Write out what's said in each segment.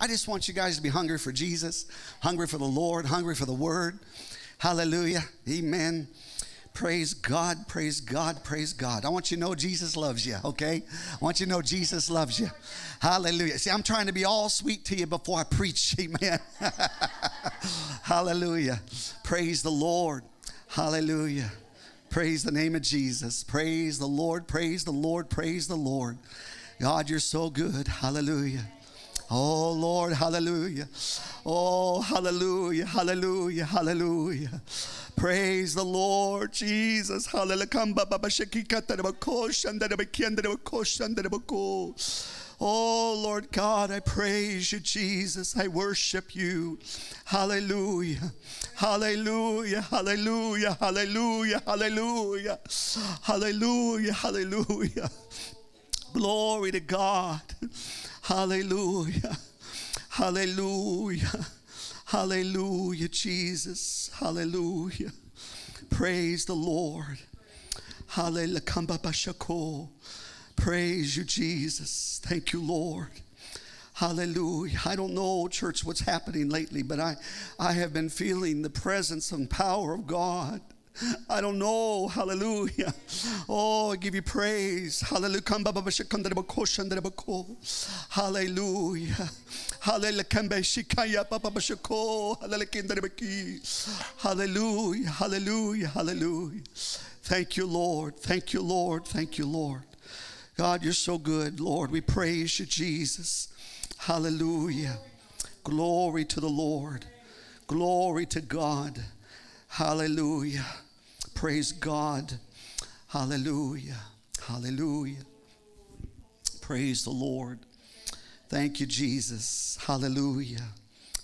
I just want you guys to be hungry for Jesus, hungry for the Lord, hungry for the Word. Hallelujah. Amen. Praise God, praise God, praise God. I want you to know Jesus loves you, okay? I want you to know Jesus loves you. Hallelujah. See, I'm trying to be all sweet to you before I preach, amen. Hallelujah. Praise the Lord. Hallelujah. Praise the name of Jesus. Praise the Lord, praise the Lord, praise the Lord. God, you're so good. Hallelujah. Oh Lord, hallelujah. Oh, hallelujah, hallelujah, hallelujah. Praise the Lord Jesus. Hallelujah. Oh Lord God, I praise you, Jesus. I worship you. Hallelujah. Hallelujah. Hallelujah. Hallelujah. Hallelujah. Hallelujah. Hallelujah. Glory to God. Hallelujah. Hallelujah. Hallelujah, Jesus. Hallelujah. Praise the Lord. Hallelujah. Praise you, Jesus. Thank you, Lord. Hallelujah. I don't know, church, what's happening lately, but I, I have been feeling the presence and power of God. I don't know. Hallelujah. Oh, I give you praise. Hallelujah! Hallelujah. Hallelujah. Hallelujah. Hallelujah. Hallelujah. Thank you, Lord. Thank you, Lord. Thank you, Lord. God, you're so good, Lord. We praise you, Jesus. Hallelujah. Glory to the Lord. Glory to God. Hallelujah. Praise God. Hallelujah. Hallelujah. Praise the Lord. Thank you, Jesus. Hallelujah.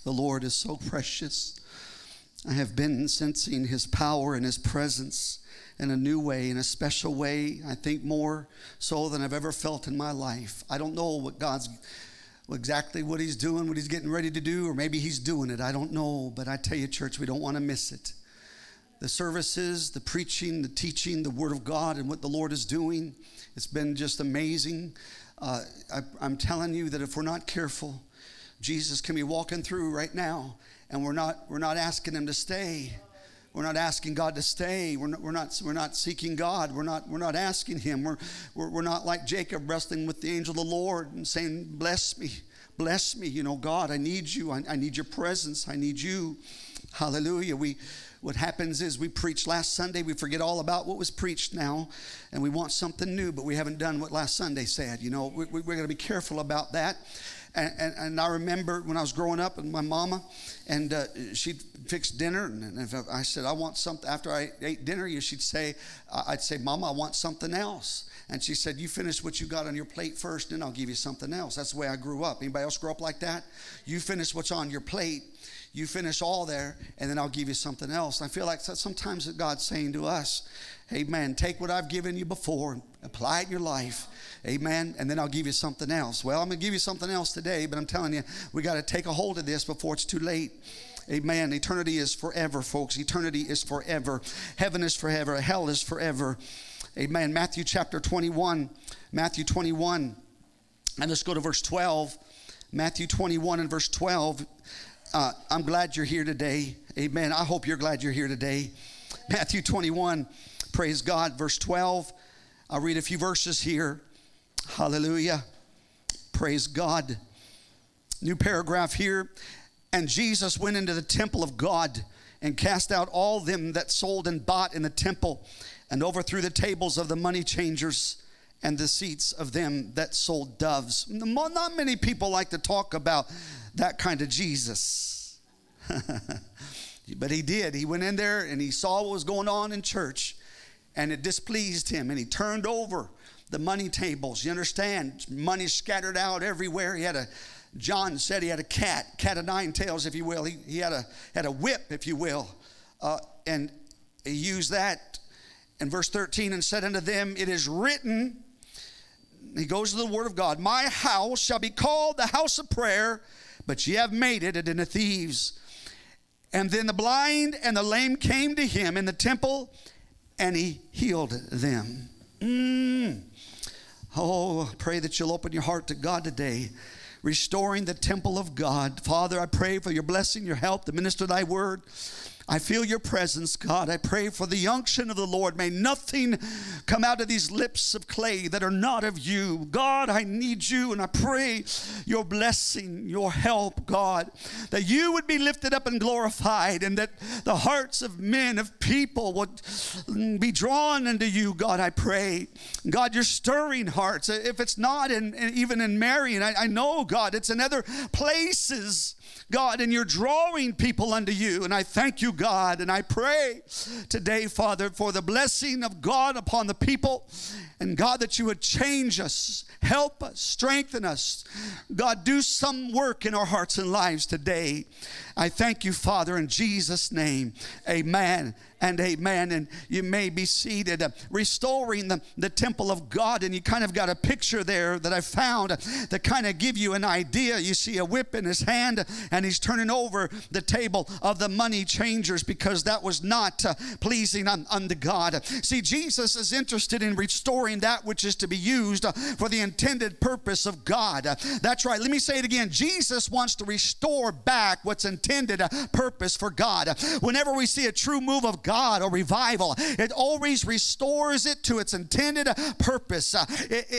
The Lord is so precious. I have been sensing his power and his presence in a new way, in a special way, I think more so than I've ever felt in my life. I don't know what God's exactly what he's doing, what he's getting ready to do, or maybe he's doing it. I don't know, but I tell you, church, we don't want to miss it. The services, the preaching, the teaching, the Word of God, and what the Lord is doing, it's been just amazing. Uh, I, I'm telling you that if we're not careful, Jesus can be walking through right now, and we're not we're not asking him to stay. We're not asking God to stay. We're not, we're not, we're not seeking God. We're not, we're not asking Him. We're, we're, we're not like Jacob wrestling with the angel of the Lord and saying, Bless me, bless me. You know, God, I need you. I, I need your presence. I need you. Hallelujah. We, what happens is we preach last Sunday, we forget all about what was preached now, and we want something new, but we haven't done what last Sunday said. You know, we, we're going to be careful about that. And, and, and, I remember when I was growing up, and my mama, and uh, she'd fix dinner, and if I said I want something after I ate dinner, she'd say, I'd say, Mama, I want something else. And she said, You finish what you got on your plate first, then I'll give you something else. That's the way I grew up. Anybody else grow up like that? You finish what's on your plate, you finish all there, and then I'll give you something else. And I feel like sometimes God's saying to us, Amen. Take what I've given you before apply it in your life. Amen. And then I'll give you something else. Well, I'm going to give you something else today, but I'm telling you, we got to take a hold of this before it's too late. Amen. Eternity is forever, folks. Eternity is forever. Heaven is forever. Hell is forever. Amen. Matthew chapter 21. Matthew 21. And let's go to verse 12. Matthew 21 and verse 12. Uh, I'm glad you're here today. Amen. I hope you're glad you're here today. Matthew 21, praise God, verse 12. I'll read a few verses here. Hallelujah. Praise God. New paragraph here. And Jesus went into the temple of God and cast out all them that sold and bought in the temple and overthrew the tables of the money changers and the seats of them that sold doves. Not many people like to talk about that kind of Jesus. but he did. He went in there and he saw what was going on in church and it displeased him and he turned over the money tables. You understand? Money scattered out everywhere. He had a John said he had a cat, cat of nine tails, if you will. He, he had, a, had a whip, if you will. Uh, and he used that in verse 13 and said unto them, It is written, he goes to the word of God, My house shall be called the house of prayer, but ye have made it a den of thieves. And then the blind and the lame came to him in the temple, and he healed them. Mm. Oh, pray that you'll open your heart to God today restoring the temple of God. Father, I pray for your blessing, your help to minister thy word. I feel your presence, God. I pray for the unction of the Lord. May nothing come out of these lips of clay that are not of you. God, I need you, and I pray your blessing, your help, God, that you would be lifted up and glorified, and that the hearts of men, of people, would be drawn into you, God, I pray. God, you're stirring hearts. If it's not in, in even in Marion, I, I know, God, it's in other places God, and you're drawing people unto you. And I thank you, God, and I pray today, Father, for the blessing of God upon the people. And God, that you would change us, help us, strengthen us. God, do some work in our hearts and lives today. I thank you, Father, in Jesus' name. Amen and amen. And you may be seated, uh, restoring the, the temple of God. And you kind of got a picture there that I found that kind of give you an idea. You see a whip in his hand, and he's turning over the table of the money changers because that was not uh, pleasing un, unto God. See, Jesus is interested in restoring that which is to be used uh, for the intended purpose of God. Uh, that's right. Let me say it again. Jesus wants to restore back what's intended uh, purpose for God. Whenever we see a true move of God or revival. It always restores it to its intended purpose. Uh,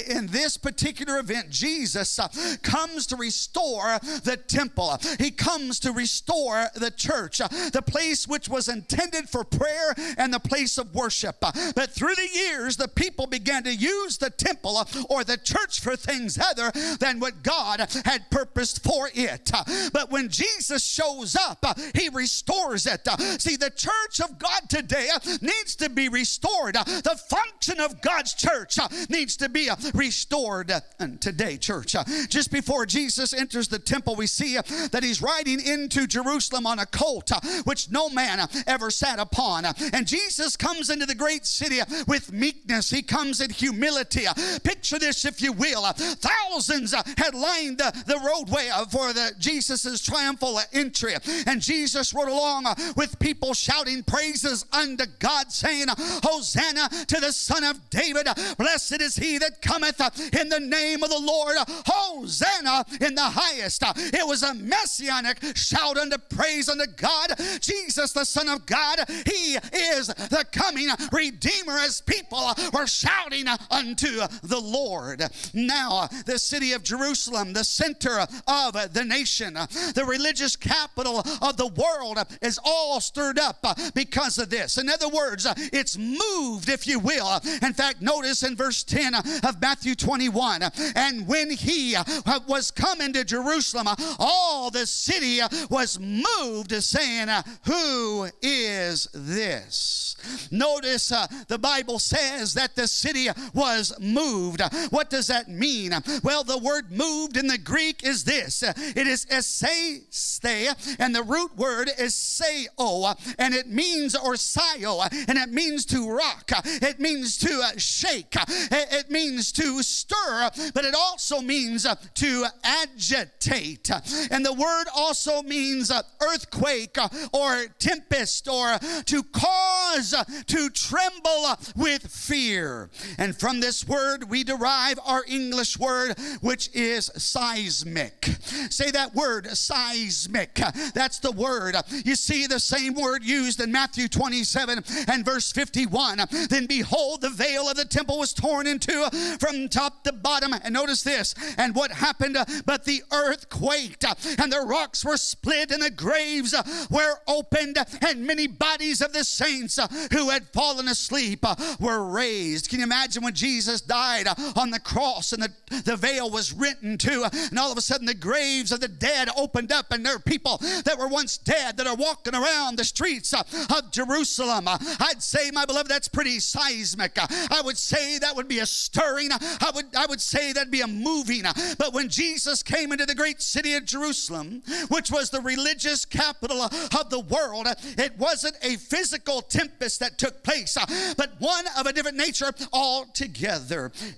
in this particular event, Jesus uh, comes to restore the temple, He comes to restore the church, uh, the place which was intended for prayer and the place of worship. But through the years, the people began to use the temple or the church for things other than what God had purposed for it. But when Jesus shows up, He restores it. See, the church of God God today uh, needs to be restored. Uh, the function of God's church uh, needs to be uh, restored uh, today, church. Uh, just before Jesus enters the temple, we see that he's riding into Jerusalem on a colt, which no man ever sat upon. And Jesus comes into the great city with meekness, he comes in humility. Picture this, if you will. Thousands had lined the roadway for the Jesus's triumphal entry, and Jesus rode along with people shouting praises praises unto God, saying, Hosanna to the Son of David. Blessed is he that cometh in the name of the Lord. Hosanna in the highest. It was a messianic shout unto praise unto God. Jesus, the Son of God, he is the coming Redeemer as people were shouting unto the Lord. Now, the city of Jerusalem, the center of the nation, the religious capital of the world, is all stirred up because of this. In other words, uh, it's moved, if you will. In fact, notice in verse 10 uh, of Matthew 21 uh, and when he uh, was coming to Jerusalem, uh, all the city was moved, saying, Who is this? Notice uh, the Bible says that the city was moved. What does that mean? Well, the word moved in the Greek is this it is eseste, and the root word is seo, and it means and it means to rock, it means to uh, shake, it means to stir, but it also means uh, to agitate. And the word also means uh, earthquake or tempest or to cause to tremble with fear. And from this word, we derive our English word, which is seismic. Say that word, seismic. That's the word. You see the same word used in Matthew 27 and verse 51. Then behold, the veil of the temple was torn into from top to bottom. And notice this. And what happened? But the earth quaked, and the rocks were split, and the graves were opened, and many bodies of the saints who had fallen asleep were raised. Can you imagine when Jesus died on the cross and the, the veil was rent in two, and all of a sudden the graves of the dead opened up, and there are people that were once dead that are walking around the streets of Jerusalem Jerusalem. Uh, I'd say, my beloved, that's pretty seismic. Uh, I would say that would be a stirring. Uh, I would, I would say that'd be a moving. But when Jesus came into the great city of Jerusalem, which was the religious capital of the world, it wasn't a physical tempest that took place, but one of a different nature. All.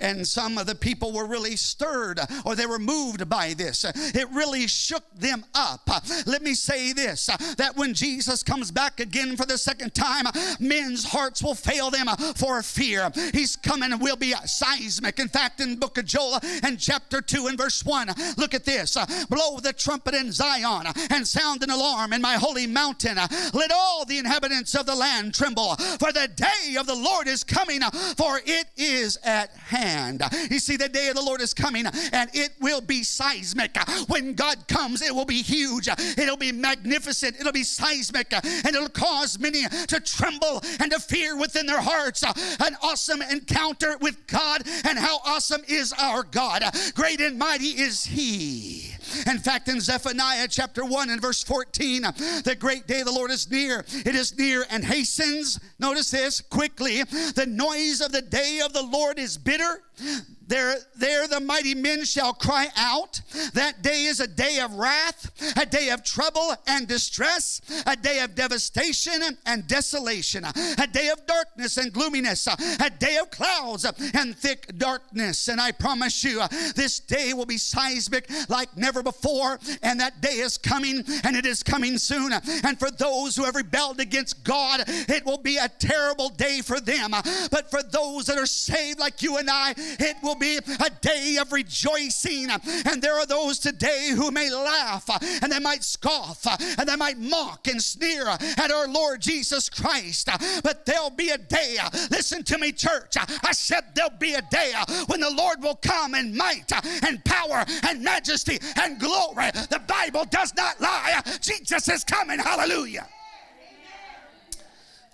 And some of the people were really stirred or they were moved by this. It really shook them up. Let me say this that when Jesus comes back again for the second time, men's hearts will fail them for fear. He's coming and will be seismic. In fact, in book of Joel and chapter 2 and verse 1, look at this. Blow the trumpet in Zion and sound an alarm in my holy mountain. Let all the inhabitants of the land tremble, for the day of the Lord is coming, for it is at hand. You see, the day of the Lord is coming, and it will be seismic. When God comes, it will be huge, it'll be magnificent, it'll be seismic, and it'll cause many to tremble and to fear within their hearts. An awesome encounter with God, and how awesome is our God! Great and mighty is He. In fact, in Zephaniah chapter 1 and verse 14, the great day of the Lord is near. It is near and hastens. Notice this quickly. The noise of the day of the Lord is bitter. There, there the mighty men shall cry out. That day is a day of wrath, a day of trouble and distress, a day of devastation and desolation, a day of darkness and gloominess, a day of clouds and thick darkness. And I promise you, this day will be seismic like never before. And that day is coming, and it is coming soon. And for those who have rebelled against God, it will be a terrible day for them. But for those that are saved like you and I, it will be a day of rejoicing. And there are those today who may laugh and they might scoff and they might mock and sneer at our Lord Jesus Christ. But there'll be a day, listen to me, church. I said there'll be a day when the Lord will come in might and power and majesty and glory. The Bible does not lie. Jesus is coming. Hallelujah.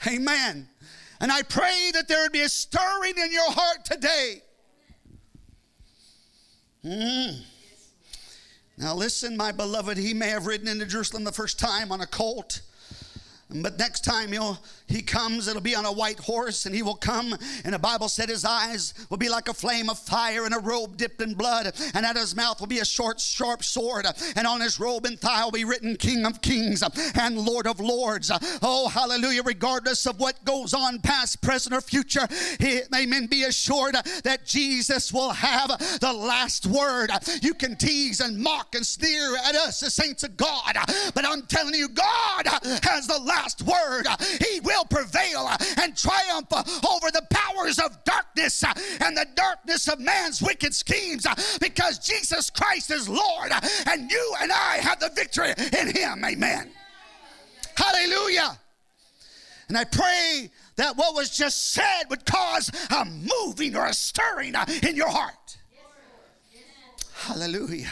Amen. And I pray that there would be a stirring in your heart today Mm. Now, listen, my beloved, he may have ridden into Jerusalem the first time on a colt. But next time he'll, he comes, it'll be on a white horse, and he will come. And the Bible said his eyes will be like a flame of fire, and a robe dipped in blood. And at his mouth will be a short, sharp sword. And on his robe and thigh will be written King of Kings and Lord of Lords. Oh, hallelujah. Regardless of what goes on, past, present, or future, he, amen, be assured that Jesus will have the last word. You can tease and mock and sneer at us, the saints of God. But I'm telling you, God has the last word. He will prevail uh, and triumph uh, over the powers of darkness uh, and the darkness of man's wicked schemes because Jesus Christ is Lord and you and I have the victory in Him. Amen. Hallelujah. And I pray that what was just said would cause a moving or a stirring in your heart. Hallelujah.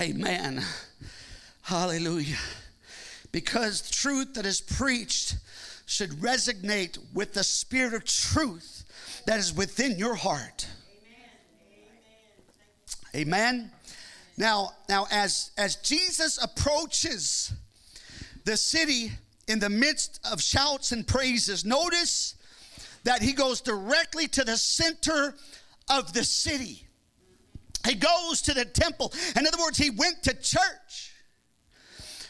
Amen. Hallelujah because the truth that is preached should resonate with the spirit of truth that is within your heart. Amen. Amen. Now, now as as Jesus approaches the city in the midst of shouts and praises, notice that he goes directly to the center of the city. He goes to the temple. In other words, he went to church.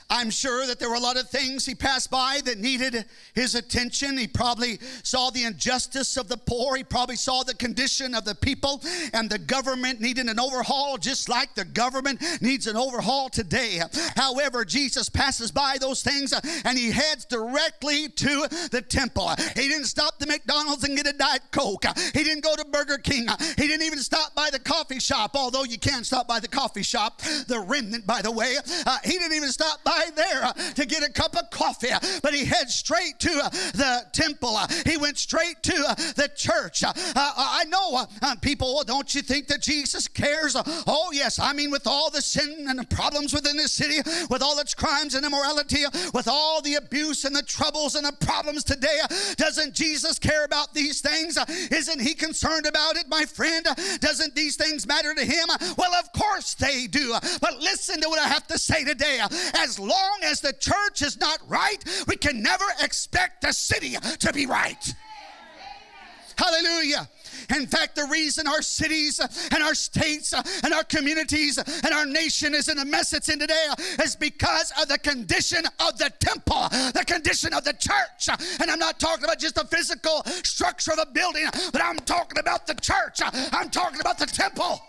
I'm sure that there were a lot of things he passed by that needed his attention. He probably saw the injustice of the poor. He probably saw the condition of the people, and the government needed an overhaul, just like the government needs an overhaul today. However, Jesus passes by those things and he heads directly to the temple. He didn't stop the McDonald's and get a Diet Coke. He didn't go to Burger King. He didn't even stop by the coffee shop, although you can stop by the coffee shop, the remnant, by the way. Uh, he didn't even stop by there uh, to get a cup of coffee, uh, but he heads straight to uh, the temple. Uh, he went straight to uh, the church. Uh, I know people, oh, don't you think that Jesus cares? Oh, yes. I mean, with all the sin and the problems within this city, with all its crimes and immorality, with all the abuse and the troubles and the problems today, doesn't Jesus care about these things? Isn't he concerned about it, my friend? Doesn't these things matter to him? Well, of course they do. But listen to what I have to say today. As long as the church is not right, we can never expect the city to be right. Hallelujah. In fact, the reason our cities and our states and our communities and our nation is in the mess it's in today is because of the condition of the temple, the condition of the church. And I'm not talking about just the physical structure of a building, but I'm talking about the church. I'm talking about the temple.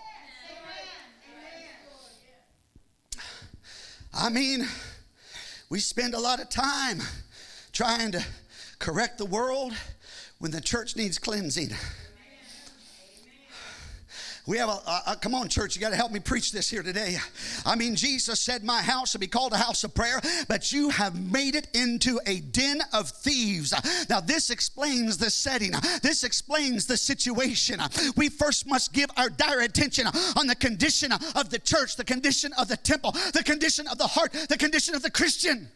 I mean, we spend a lot of time trying to correct the world when the church needs cleansing. We have a, uh, come on, church, you got to help me preach this here today. I mean, Jesus said, My house should be called a house of prayer, but you have made it into a den of thieves. Now, this explains the setting, this explains the situation. We first must give our dire attention on the condition of the church, the condition of the temple, the condition of the heart, the condition of the Christian.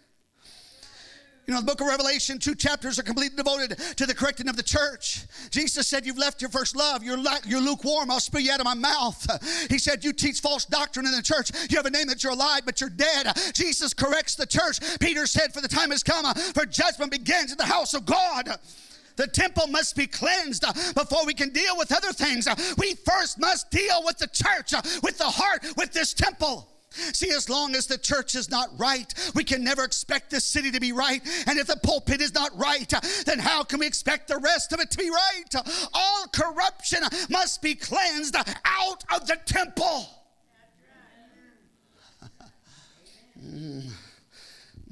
You know, the book of Revelation, two chapters are completely devoted to the correcting of the church. Jesus said, You've left your first love. You're, you're lukewarm. I'll spew you out of my mouth. He said, You teach false doctrine in the church. You have a name that you're alive, but you're dead. Jesus corrects the church. Peter said, For the time has come, uh, for judgment begins in the house of God. The temple must be cleansed uh, before we can deal with other things. Uh, we first must deal with the church, with the heart, with this temple. See, as long as the church is not right, we can never expect the city to be right. And if the pulpit is not right, then how can we expect the rest of it to be right? All corruption must be cleansed out of the temple. mm.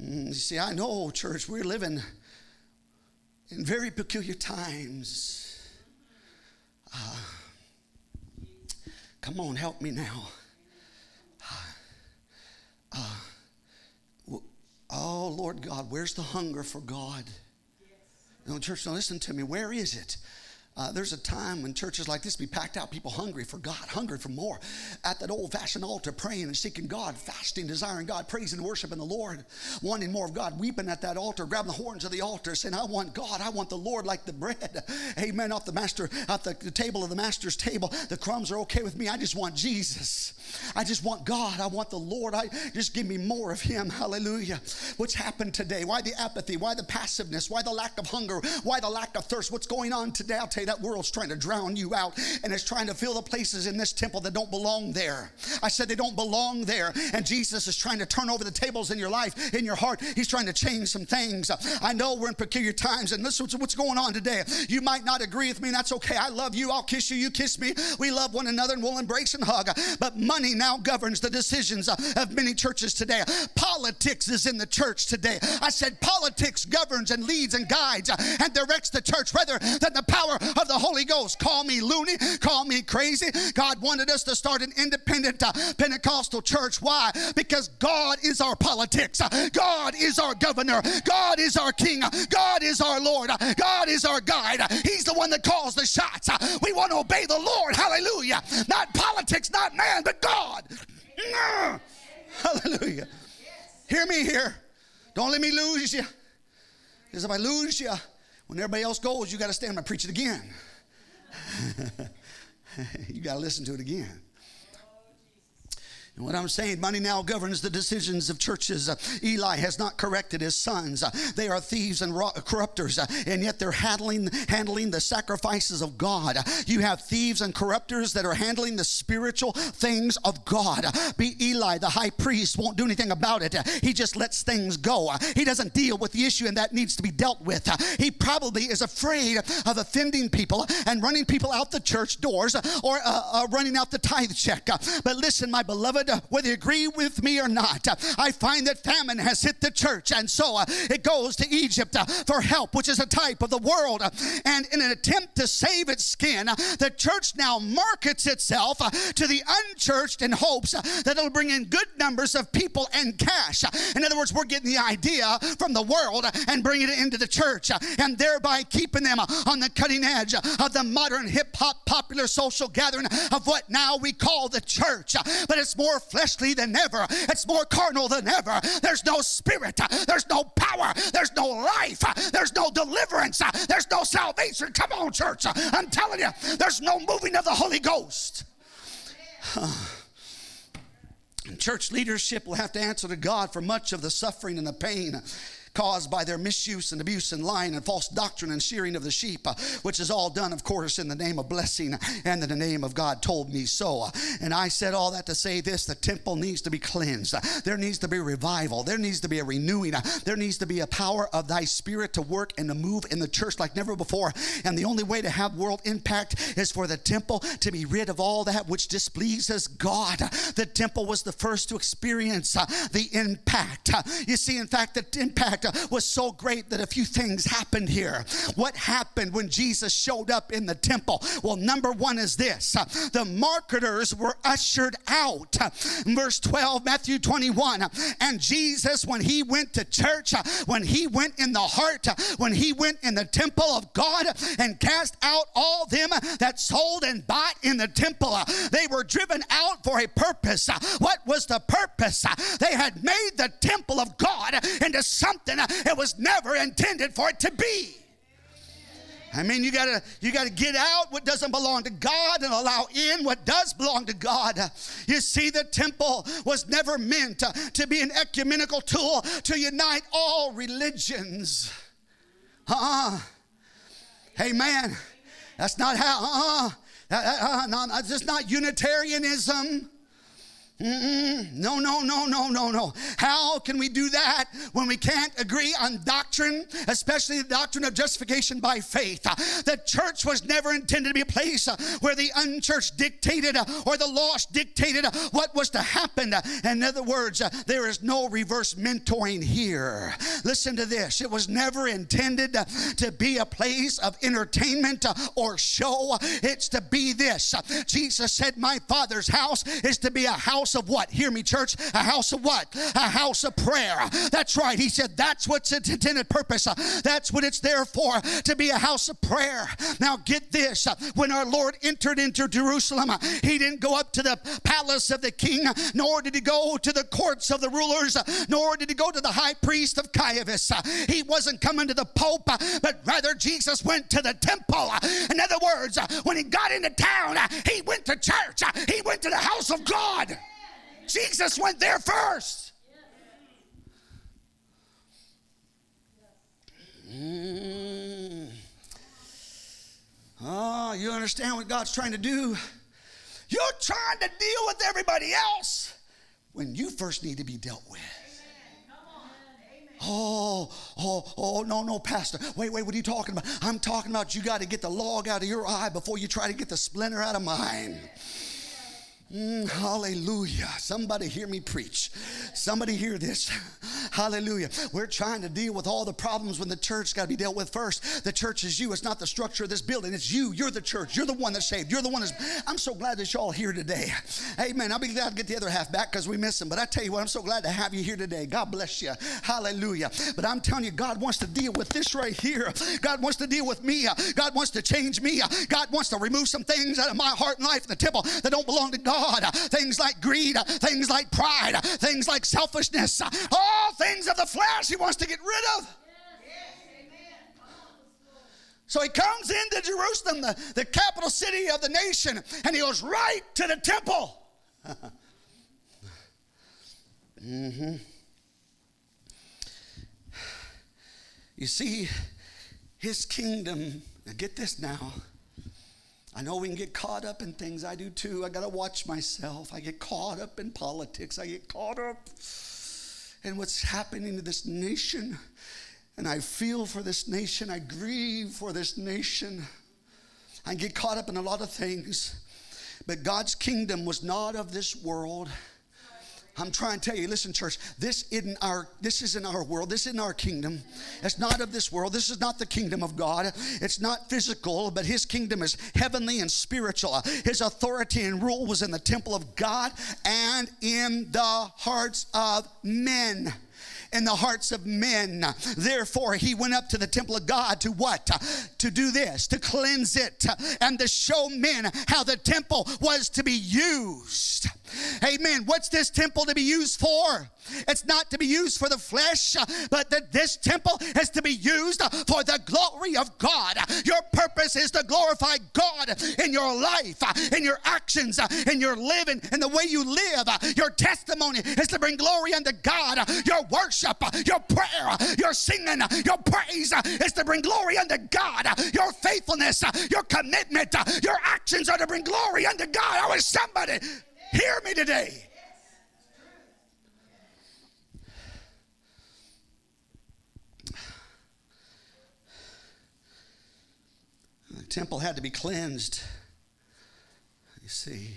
Mm. See, I know, church, we're living in very peculiar times. Uh, come on, help me now. Uh, oh, Lord God, where's the hunger for God? Yes. No, church, now listen to me. Where is it? Uh, there's a time when churches like this be packed out, people hungry for God, hungry for more. At that old fashioned altar, praying and seeking God, fasting, desiring God, praising worshiping the Lord, wanting more of God, weeping at that altar, grabbing the horns of the altar, saying, I want God, I want the Lord like the bread. Amen. Off the master, off the, the table of the master's table, the crumbs are okay with me. I just want Jesus. I just want God. I want the Lord. I just give me more of Him. Hallelujah. What's happened today? Why the apathy? Why the passiveness? Why the lack of hunger? Why the lack of thirst? What's going on today? I'll tell you that world's trying to drown you out and it's trying to fill the places in this temple that don't belong there. I said they don't belong there. And Jesus is trying to turn over the tables in your life, in your heart. He's trying to change some things. I know we're in peculiar times and this is what's going on today. You might not agree with me, and that's okay. I love you. I'll kiss you. You kiss me. We love one another and we'll embrace and hug. But money now governs the decisions of many churches today. Politics is in the church today. I said politics governs and leads and guides and directs the church rather than the power of the Holy Ghost. Call me loony, call me crazy. God wanted us to start an independent uh, Pentecostal church. Why? Because God is our politics. God is our governor. God is our king. God is our Lord. God is our guide. He's the one that calls the shots. We want to obey the Lord. Hallelujah. Not politics, not man, but God. Hallelujah. Hear me here. Don't let me lose you. Because if I lose you, when everybody else goes, you got to stand up and preach it again. you got to listen to it again. And what I'm saying, money now governs the decisions of churches. Uh, Eli has not corrected his sons. Uh, they are thieves and corrupters, uh, and yet they're handling, handling the sacrifices of God. You have thieves and corrupters that are handling the spiritual things of God. Be Eli, the high priest, won't do anything about it. He just lets things go. He doesn't deal with the issue, and that needs to be dealt with. He probably is afraid of offending people and running people out the church doors or uh, uh, running out the tithe check. But listen, my beloved, whether you agree with me or not, I find that famine has hit the church. And so uh, it goes to Egypt uh, for help, which is a type of the world. And in an attempt to save its skin, the church now markets itself uh, to the unchurched in hopes that it'll bring in good numbers of people and cash. In other words, we're getting the idea from the world and bringing it into the church and thereby keeping them on the cutting edge of the modern hip hop popular social gathering of what now we call the church. But it's more fleshly than ever. It's more carnal than ever. There's no spirit. There's no power. There's no life. There's no deliverance. There's no salvation. Come on, church. I'm telling you, there's no moving of the Holy Ghost. Church leadership will have to answer to God for much of the suffering and the pain caused by their misuse and abuse and lying and false doctrine and shearing of the sheep, uh, which is all done, of course, in the name of blessing and in the name of God told me so. Uh, and I said all that to say this the temple needs to be cleansed. Uh, there needs to be revival. There needs to be a renewing. There needs to be a power of thy spirit to work and to move in the church like never before. And the only way to have world impact is for the temple to be rid of all that which displeases God. The temple was the first to experience the impact. You see, in fact, the impact was so great that a few things happened here. What happened when Jesus showed up in the temple? Well, number one is this the marketers were ushered out. Verse 12, Matthew 21. And Jesus, when he went to church, when he went in the heart, when he went in the temple of God and cast out all them that sold and bought in the temple, they were driven out for a purpose. What was the purpose? They had made the temple of God into something it was never intended for it to be. I mean, you gotta you gotta get out what doesn't belong to God and allow in what does belong to God. You see, the temple was never meant to, be an ecumenical tool to unite all religions. Uh-uh. Amen. That's not how. Uh-uh. Uh, uh, no, that's just not Unitarianism. Mm-mm. No, no, no, no, no, no. How can we do that when we can't agree on doctrine, especially the doctrine of justification by faith? The church was never intended to be a place where the unchurched dictated or the lost dictated what was to happen. In other words, there is no reverse mentoring here. Listen to this it was never intended to be a place of entertainment or show, it's to be this. Jesus said, My Father's house is to be a house house of what? Hear me, church. A house of what? A house of prayer. That's right. He said that's what's its intended purpose. That's what it's there for, to be a house of prayer. Now, get this. When our Lord entered into Jerusalem, he didn't go up to the palace of the king, nor did he go to the courts of the rulers, nor did he go to the high priest of Caiaphas. He wasn't coming to the Pope, but rather Jesus went to the temple. In other words, when he got into town, he went to church, he went to the house of God. Jesus went there first. Mm. Oh, you understand what God's trying to do? You're trying to deal with everybody else when you first need to be dealt with. Oh, oh, oh, no, no, Pastor. Wait, wait, what are you talking about? I'm talking about you got to get the log out of your eye before you try to get the splinter out of mine. Mm, hallelujah. Somebody hear me preach. Somebody hear this. Hallelujah. We're trying to deal with all the problems when the church got to be dealt with first. The church is you. It's not the structure of this building. It's you. You're the church. You're the one that's saved. You're the one that's. I'm so glad that y'all here today. Amen. I'll be glad to get the other half back because we miss them. But I tell you what, I'm so glad to have you here today. God bless you. Hallelujah. But I'm telling you, God wants to deal with this right here. God wants to deal with me. God wants to change me. God wants to remove some things out of my heart and life in the temple that don't belong to God. God, things like greed, things like pride, things like selfishness, all things of the flesh he wants to get rid of. So he comes into Jerusalem, the, the capital city of the nation, and he goes right to the temple. mm-hmm. You see, his kingdom, get this now, I know we can get caught up in things. I do too. I got to watch myself. I get caught up in politics. I get caught up in what's happening to this nation. And I feel for this nation. I grieve for this nation. I get caught up in a lot of things. But God's kingdom was not of this world. I'm trying to tell you, listen, church, this isn't our this isn't our world, this isn't our kingdom. It's not of this world. This is not the kingdom of God. It's not physical, but his kingdom is heavenly and spiritual. His authority and rule was in the temple of God and in the hearts of men in the hearts of men. Therefore, he went up to the temple of God to what? To do this, to cleanse it, and to show men how the temple was to be used. Amen. What's this temple to be used for? It's not to be used for the flesh, but that this temple is to be used for the glory of God. Your purpose is to glorify God in your life, in your actions, in your living, in the way you live. Your testimony is to bring glory unto God. Your worship, your prayer, your singing, your praise is to bring glory unto God. Your faithfulness, your commitment, your actions are to bring glory unto God. I somebody hear me today. The temple had to be cleansed. You see,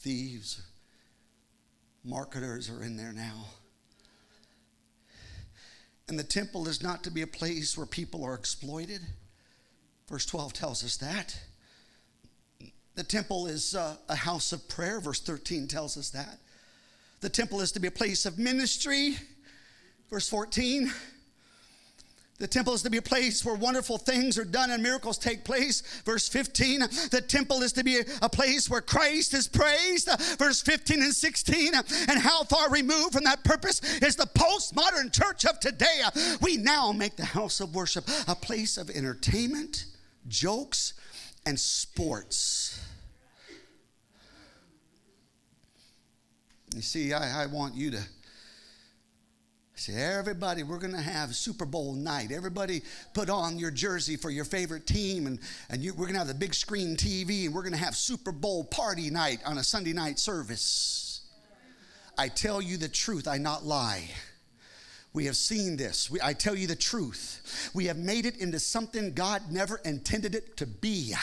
thieves, marketers are in there now. And the temple is not to be a place where people are exploited. Verse 12 tells us that. The temple is uh, a house of prayer. Verse 13 tells us that. The temple is to be a place of ministry. Verse 14. The temple is to be a place where wonderful things are done and miracles take place. Verse 15, the temple is to be a place where Christ is praised. Verse 15 and 16, and how far removed from that purpose is the postmodern church of today? We now make the house of worship a place of entertainment, jokes, and sports. You see, I, I want you to say, everybody, we're going to have Super Bowl night. Everybody put on your jersey for your favorite team, and, and you, we're going to have the big screen TV, and we're going to have Super Bowl party night on a Sunday night service. I tell you the truth, I not lie. We have seen this. We, I tell you the truth. We have made it into something God never intended it to be.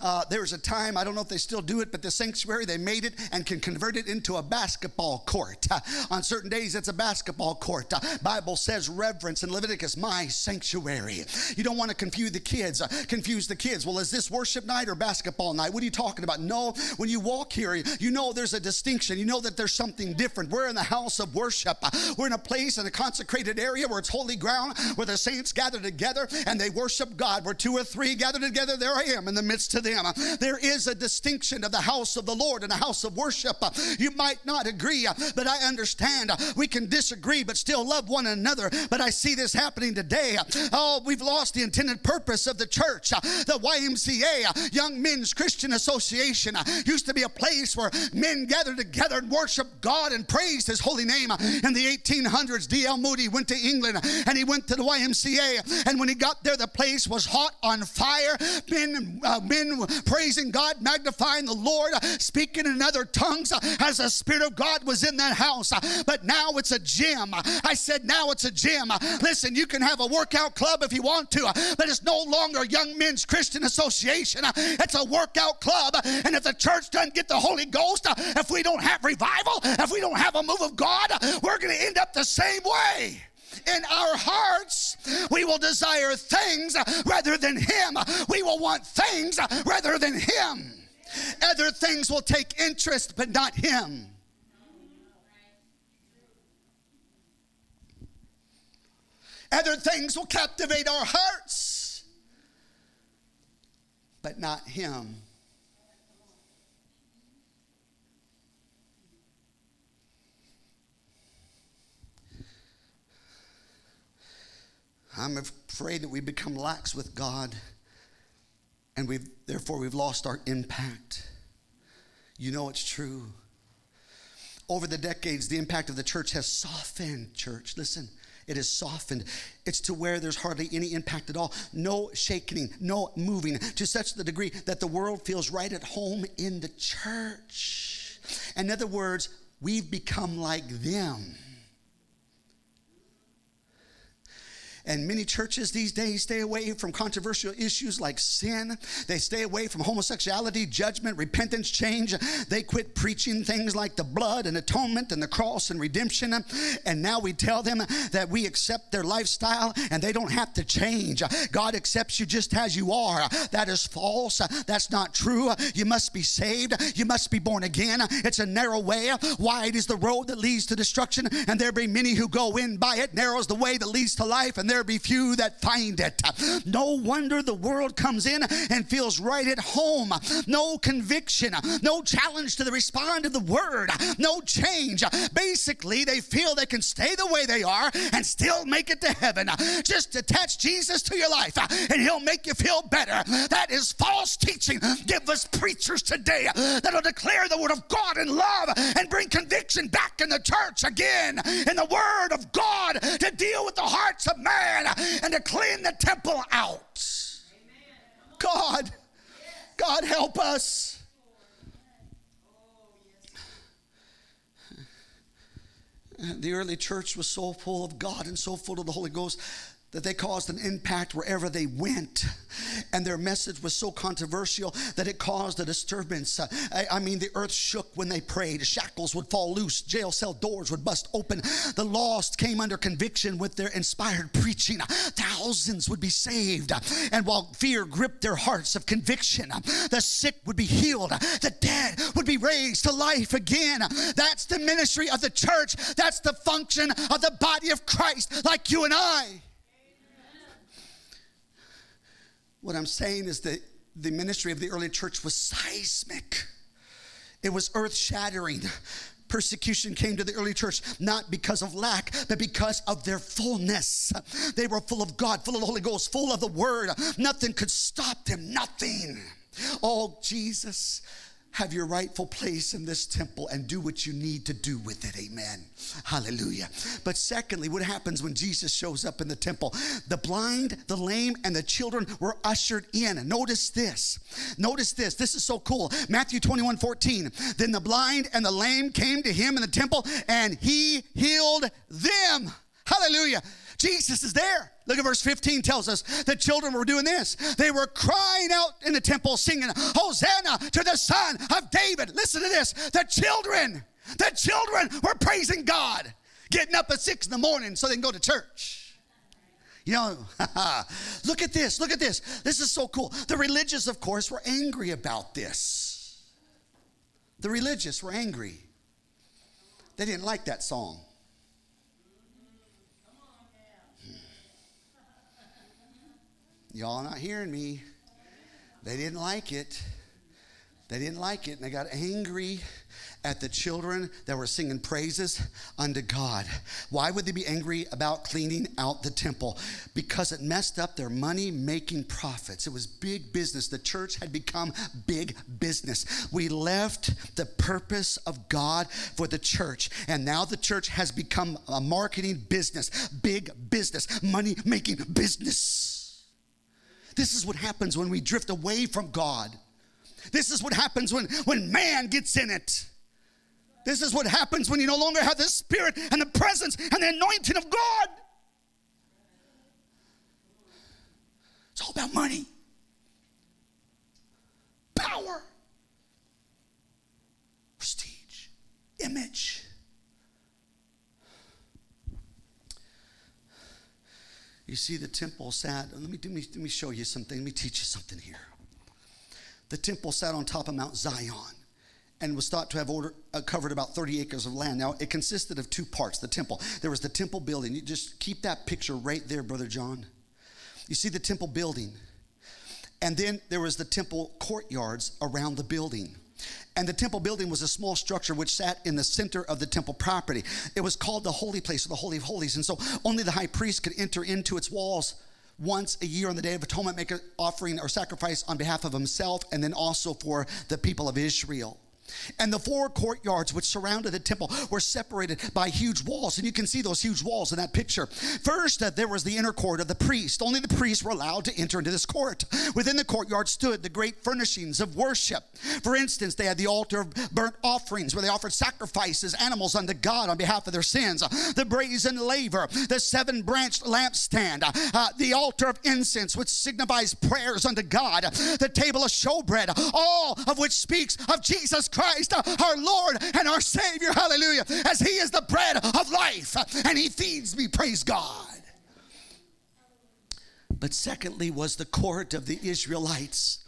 Uh, there was a time, I don't know if they still do it, but the sanctuary, they made it and can convert it into a basketball court. Uh, on certain days, it's a basketball court. Uh, Bible says reverence in Leviticus, my sanctuary. You don't want to confuse the kids. Uh, confuse the kids. Well, is this worship night or basketball night? What are you talking about? No, when you walk here, you know there's a distinction. You know that there's something different. We're in the house of worship. Uh, we're in a place and a consecration consecrated area where it's holy ground, where the saints gather together and they worship God. Where two or three gather together, there I am in the midst of them. There is a distinction of the house of the Lord and a house of worship. You might not agree, but I understand. We can disagree, but still love one another. But I see this happening today. Oh, we've lost the intended purpose of the church. The YMCA, Young Men's Christian Association, used to be a place where men gathered together and worship God and praised His holy name. In the 1800s, D.L. Moody he went to England and he went to the YMCA. And when he got there, the place was hot on fire. Men, uh, men praising God, magnifying the Lord, speaking in other tongues as the Spirit of God was in that house. But now it's a gym. I said, now it's a gym. Listen, you can have a workout club if you want to, but it's no longer Young Men's Christian Association. It's a workout club. And if the church doesn't get the Holy Ghost, if we don't have revival, if we don't have a move of God, we're going to end up the same way in our hearts, we will desire things rather than Him. We will want things rather than Him. Other things will take interest, but not Him. Other things will captivate our hearts, but not Him. I'm afraid that we become lax with God and we've therefore we've lost our impact. You know it's true. Over the decades, the impact of the church has softened, church. Listen, it has softened. It's to where there's hardly any impact at all. No shaking, no moving, to such the degree that the world feels right at home in the church. In other words, we've become like them. And many churches these days stay away from controversial issues like sin. They stay away from homosexuality, judgment, repentance, change. They quit preaching things like the blood and atonement and the cross and redemption. And now we tell them that we accept their lifestyle and they don't have to change. God accepts you just as you are. That is false. That's not true. You must be saved. You must be born again. It's a narrow way. Wide is the road that leads to destruction, and there be many who go in by it. Narrow is the way that leads to life, and there be few that find it. No wonder the world comes in and feels right at home. No conviction, no challenge to the respond to the word, no change. Basically, they feel they can stay the way they are and still make it to heaven. Just attach Jesus to your life and he'll make you feel better. That is false teaching. Give us preachers today that'll declare the word of God in love and bring conviction back in the church again in the word of God to deal with the hearts of man and to clean the temple out. God, God help us. The early church was so full of God and so full of the Holy Ghost that they caused an impact wherever they went. And their message was so controversial that it caused a disturbance. I, I, mean, the earth shook when they prayed. Shackles would fall loose, jail cell doors would bust open. The lost came under conviction with their inspired preaching. Thousands would be saved. And while fear gripped their hearts of conviction, the sick would be healed, the dead would be raised to life again. That's the ministry of the church, that's the function of the body of Christ, like you and I. What I'm saying is that the ministry of the early church was seismic, it was earth shattering. Persecution came to the early church not because of lack, but because of their fullness. They were full of God, full of the Holy Ghost, full of the Word. Nothing could stop them, nothing. Oh, Jesus, have your rightful place in this temple and do what you need to do with it. Amen. Hallelujah. But secondly, what happens when Jesus shows up in the temple? The blind, the lame, and the children were ushered in. Notice this. Notice this. This is so cool. Matthew 21 14. Then the blind and the lame came to him in the temple and he healed them. Hallelujah. Jesus is there. Look at verse 15 tells us the children were doing this. They were crying out in the temple singing, Hosanna to the Son of David. Listen to this. The children, the children were praising God, getting up at six in the morning so they can go to church. You know, look at this, look at this. This is so cool. The religious, of course, were angry about this. The religious were angry. They didn't like that song. Y'all not hearing me. They didn't like it. They didn't like it, and they got angry at the children that were singing praises unto God. Why would they be angry about cleaning out the temple? Because it messed up their money making profits. It was big business. The church had become big business. We left the purpose of God for the church, and now the church has become a marketing business, big business, money making business. This is what happens when we drift away from God. This is what happens when, when man gets in it. This is what happens when you no longer have the Spirit and the presence and the anointing of God. It's all about money, power, prestige, image. You see, the temple sat, let me, let me, let me show you something, let me teach you something here. The temple sat on top of Mount Zion and was thought to have order, uh, covered about 30 acres of land. Now, it consisted of two parts the temple. There was the temple building. You just keep that picture right there, Brother John. You see the temple building. And then there was the temple courtyards around the building. And the temple building was a small structure which sat in the center of the temple property. It was called the Holy Place or the Holy of Holies. And so only the high priest could enter into its walls once a year on the Day of Atonement, make an offering or sacrifice on behalf of himself and then also for the people of Israel. And the four courtyards which surrounded the temple were separated by huge walls. And you can see those huge walls in that picture. First, uh, there was the inner court of the priest. Only the priests were allowed to enter into this court. Within the courtyard stood the great furnishings of worship. For instance, they had the altar of burnt offerings where they offered sacrifices, animals unto God on behalf of their sins, the brazen laver, the seven branched lampstand, uh, the altar of incense, which signifies prayers unto God, the table of showbread, all of which speaks of Jesus Christ, our Lord and our Savior. Hallelujah. As He is the bread of life and He feeds me. Praise God. But secondly, was the court of the Israelites.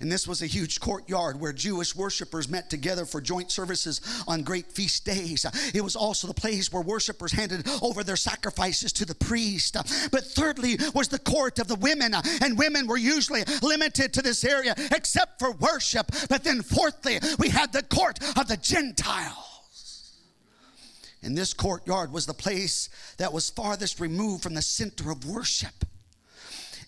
And this was a huge courtyard where Jewish worshipers met together for joint services on great feast days. It was also the place where worshipers handed over their sacrifices to the priest. But thirdly was the court of the women, and women were usually limited to this area except for worship. But then fourthly, we had the court of the Gentiles. And this courtyard was the place that was farthest removed from the center of worship.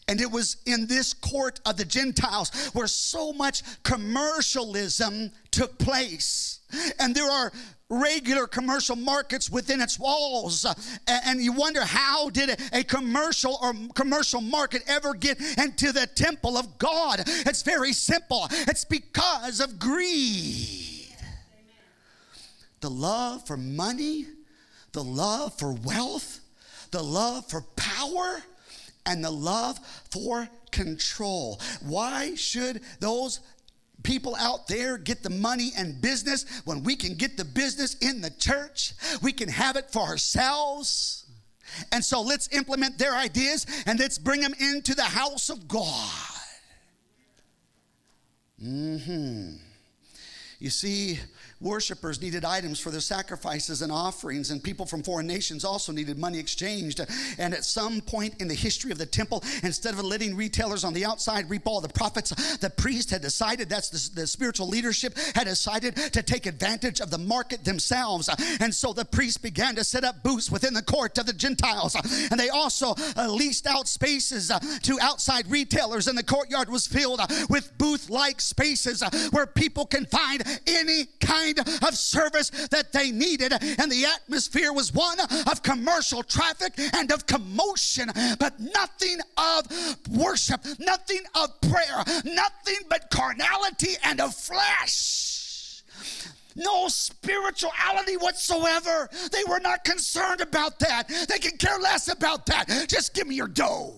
And it was in this court of the Gentiles where so much commercialism took place. And there are regular commercial markets within its walls. And you wonder how did a commercial or commercial market ever get into the temple of God? It's very simple. It's because of greed. The love for money, the love for wealth, the love for power and the love for control. Why should those people out there get the money and business when we can get the business in the church? We can have it for ourselves. And so let's implement their ideas and let's bring them into the house of God. Mm-hmm. You see, Worshippers needed items for their sacrifices and offerings, and people from foreign nations also needed money exchanged. And at some point in the history of the temple, instead of letting retailers on the outside reap all the profits, the priest had decided that's the, the spiritual leadership had decided to take advantage of the market themselves. And so the priest began to set up booths within the court of the Gentiles. And they also uh, leased out spaces uh, to outside retailers, and the courtyard was filled uh, with booth like spaces where people can find any kind kind of service that they needed. And the atmosphere was one of commercial traffic and of commotion, but nothing of worship, nothing of prayer, nothing but carnality and of flesh no spirituality whatsoever. They were not concerned about that. They could care less about that. Just give me your dough.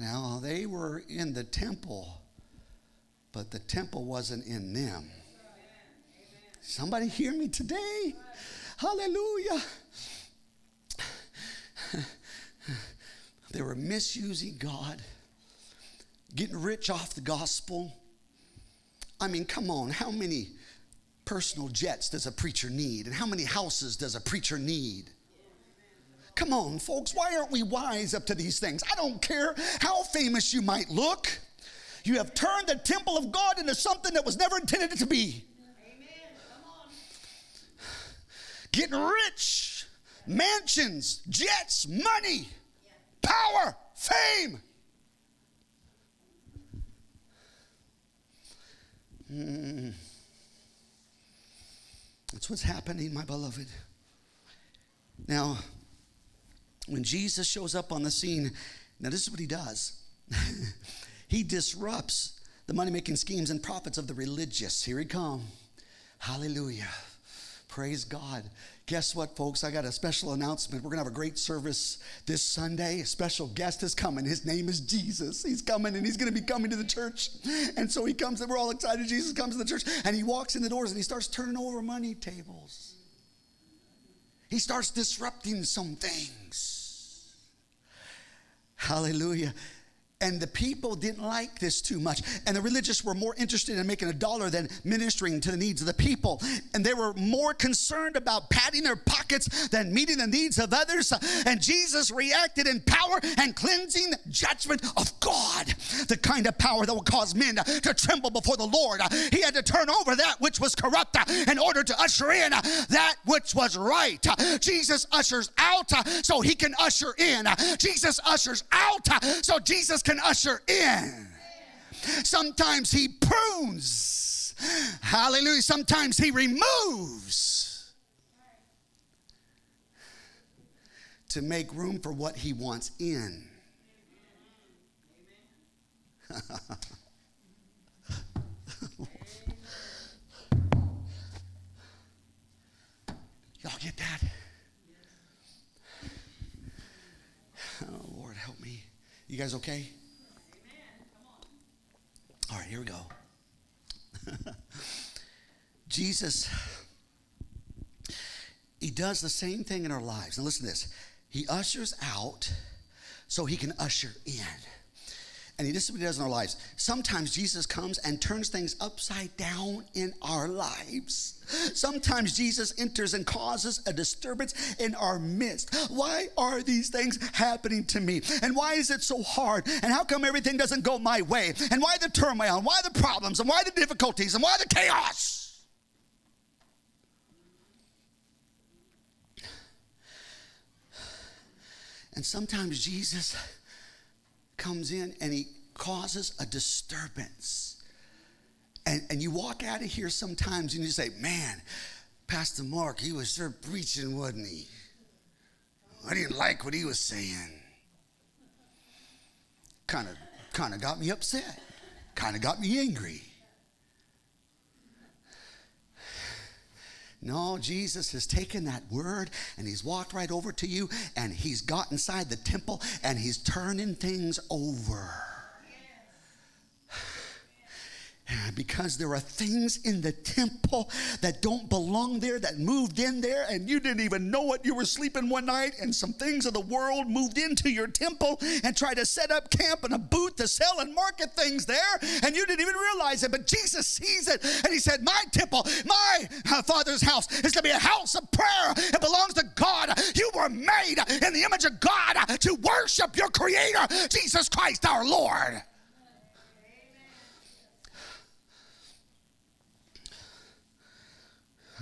Now, they were in the temple but the temple wasn't in them. Somebody hear me today? Hallelujah. they were misusing God, getting rich off the gospel. I mean, come on, how many personal jets does a preacher need? And how many houses does a preacher need? Come on, folks, why aren't we wise up to these things? I don't care how famous you might look. You have turned the temple of God into something that was never intended to be. Getting rich, mansions, jets, money, power, fame. Mm. That's what's happening, my beloved. Now, when Jesus shows up on the scene, now this is what he does. He disrupts the money making schemes and profits of the religious. Here he come. Hallelujah. Praise God. Guess what, folks? I got a special announcement. We're going to have a great service this Sunday. A special guest is coming. His name is Jesus. He's coming and he's going to be coming to the church. And so he comes and we're all excited. Jesus comes to the church and he walks in the doors and he starts turning over money tables. He starts disrupting some things. Hallelujah. And the people didn't like this too much. And the religious were more interested in making a dollar than ministering to the needs of the people. And they were more concerned about padding their pockets than meeting the needs of others. And Jesus reacted in power and cleansing judgment of God, the kind of power that will cause men to tremble before the Lord. He had to turn over that which was corrupt in order to usher in that which was right. Jesus ushers out so he can usher in. Jesus ushers out so Jesus can usher in. Sometimes he prunes. Hallelujah. Sometimes he removes to make room for what he wants in. Y'all get that? Oh, Lord, help me. You guys okay? All right, here we go. Jesus, He does the same thing in our lives. Now, listen to this He ushers out so he can usher in. And this is what he does in our lives. Sometimes Jesus comes and turns things upside down in our lives. Sometimes Jesus enters and causes a disturbance in our midst. Why are these things happening to me? And why is it so hard? And how come everything doesn't go my way? And why the turmoil? And why the problems? And why the difficulties? And why the chaos? And sometimes Jesus comes in and he causes a disturbance. And, and you walk out of here sometimes and you say, man, Pastor Mark, he was sure preaching, wasn't he? I didn't like what he was saying. Kind of kind of got me upset. Kind of got me angry. No, Jesus has taken that word and he's walked right over to you and he's got inside the temple and he's turning things over. Because there are things in the temple that don't belong there, that moved in there, and you didn't even know it. You were sleeping one night, and some things of the world moved into your temple and tried to set up camp and a booth to sell and market things there, and you didn't even realize it. But Jesus sees it, and He said, My temple, my uh, Father's house is going to be a house of prayer. It belongs to God. You were made in the image of God to worship your Creator, Jesus Christ our Lord.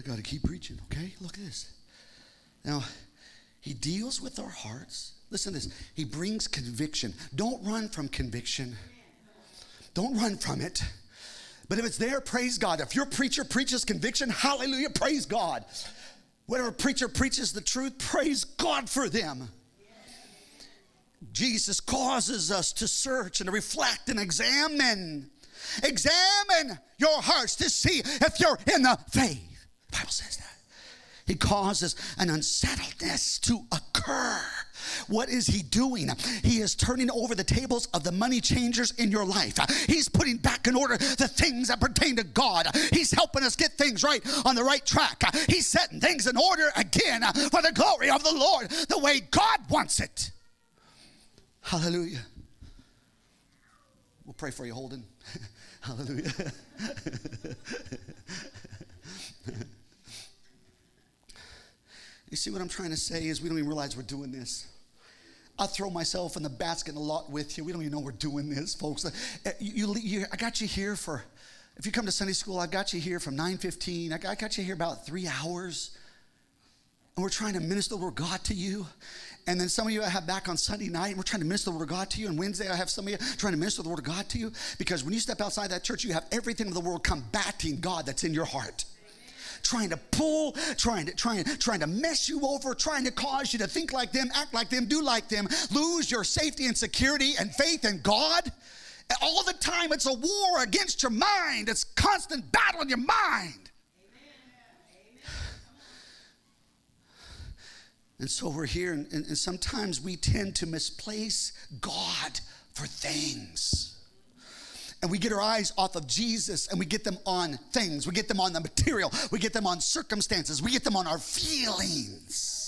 I got to keep preaching, okay? Look at this. Now, he deals with our hearts. Listen to this. He brings conviction. Don't run from conviction. Don't run from it. But if it's there, praise God. If your preacher preaches conviction, hallelujah, praise God. Whatever preacher preaches the truth, praise God for them. Jesus causes us to search and to reflect and examine. Examine your hearts to see if you're in the faith. Bible says that. He causes an unsettledness to occur. What is he doing? He is turning over the tables of the money changers in your life. He's putting back in order the things that pertain to God. He's helping us get things right on the right track. He's setting things in order again for the glory of the Lord, the way God wants it. Hallelujah. We'll pray for you, Holden. Hallelujah. You see what I'm trying to say is we don't even realize we're doing this. I throw myself in the basket a lot with you. We don't even know we're doing this, folks. Uh, you, you, you, I got you here for, if you come to Sunday school, I've got you here from 9.15. I got you here about three hours. And we're trying to minister the word of God to you. And then some of you I have back on Sunday night, and we're trying to minister the word of God to you. And Wednesday, I have some of you trying to minister the word of God to you. Because when you step outside that church, you have everything in the world combating God that's in your heart trying to pull, trying to trying, trying to mess you over, trying to cause you to think like them, act like them, do like them, lose your safety and security and faith in God. All the time, it's a war against your mind. It's constant battle in your mind. And so we're here, and, and, sometimes we tend to misplace God for things and we get our eyes off of Jesus and we get them on things. We get them on the material. We get them on circumstances. We get them on our feelings.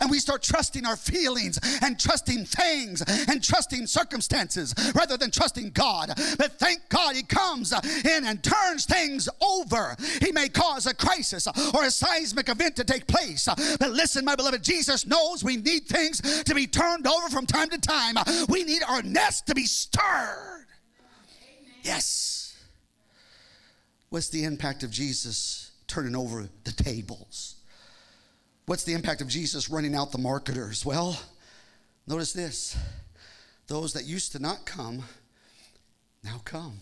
And we start trusting our feelings and trusting things and trusting circumstances rather than trusting God. But thank God He comes in and turns things over. He may cause a crisis or a seismic event to take place. But listen, my beloved, Jesus knows we need things to be turned over from time to time. We need our nest to be stirred. Yes. What's the impact of Jesus turning over the tables? What's the impact of Jesus running out the marketers? Well, notice this those that used to not come now come.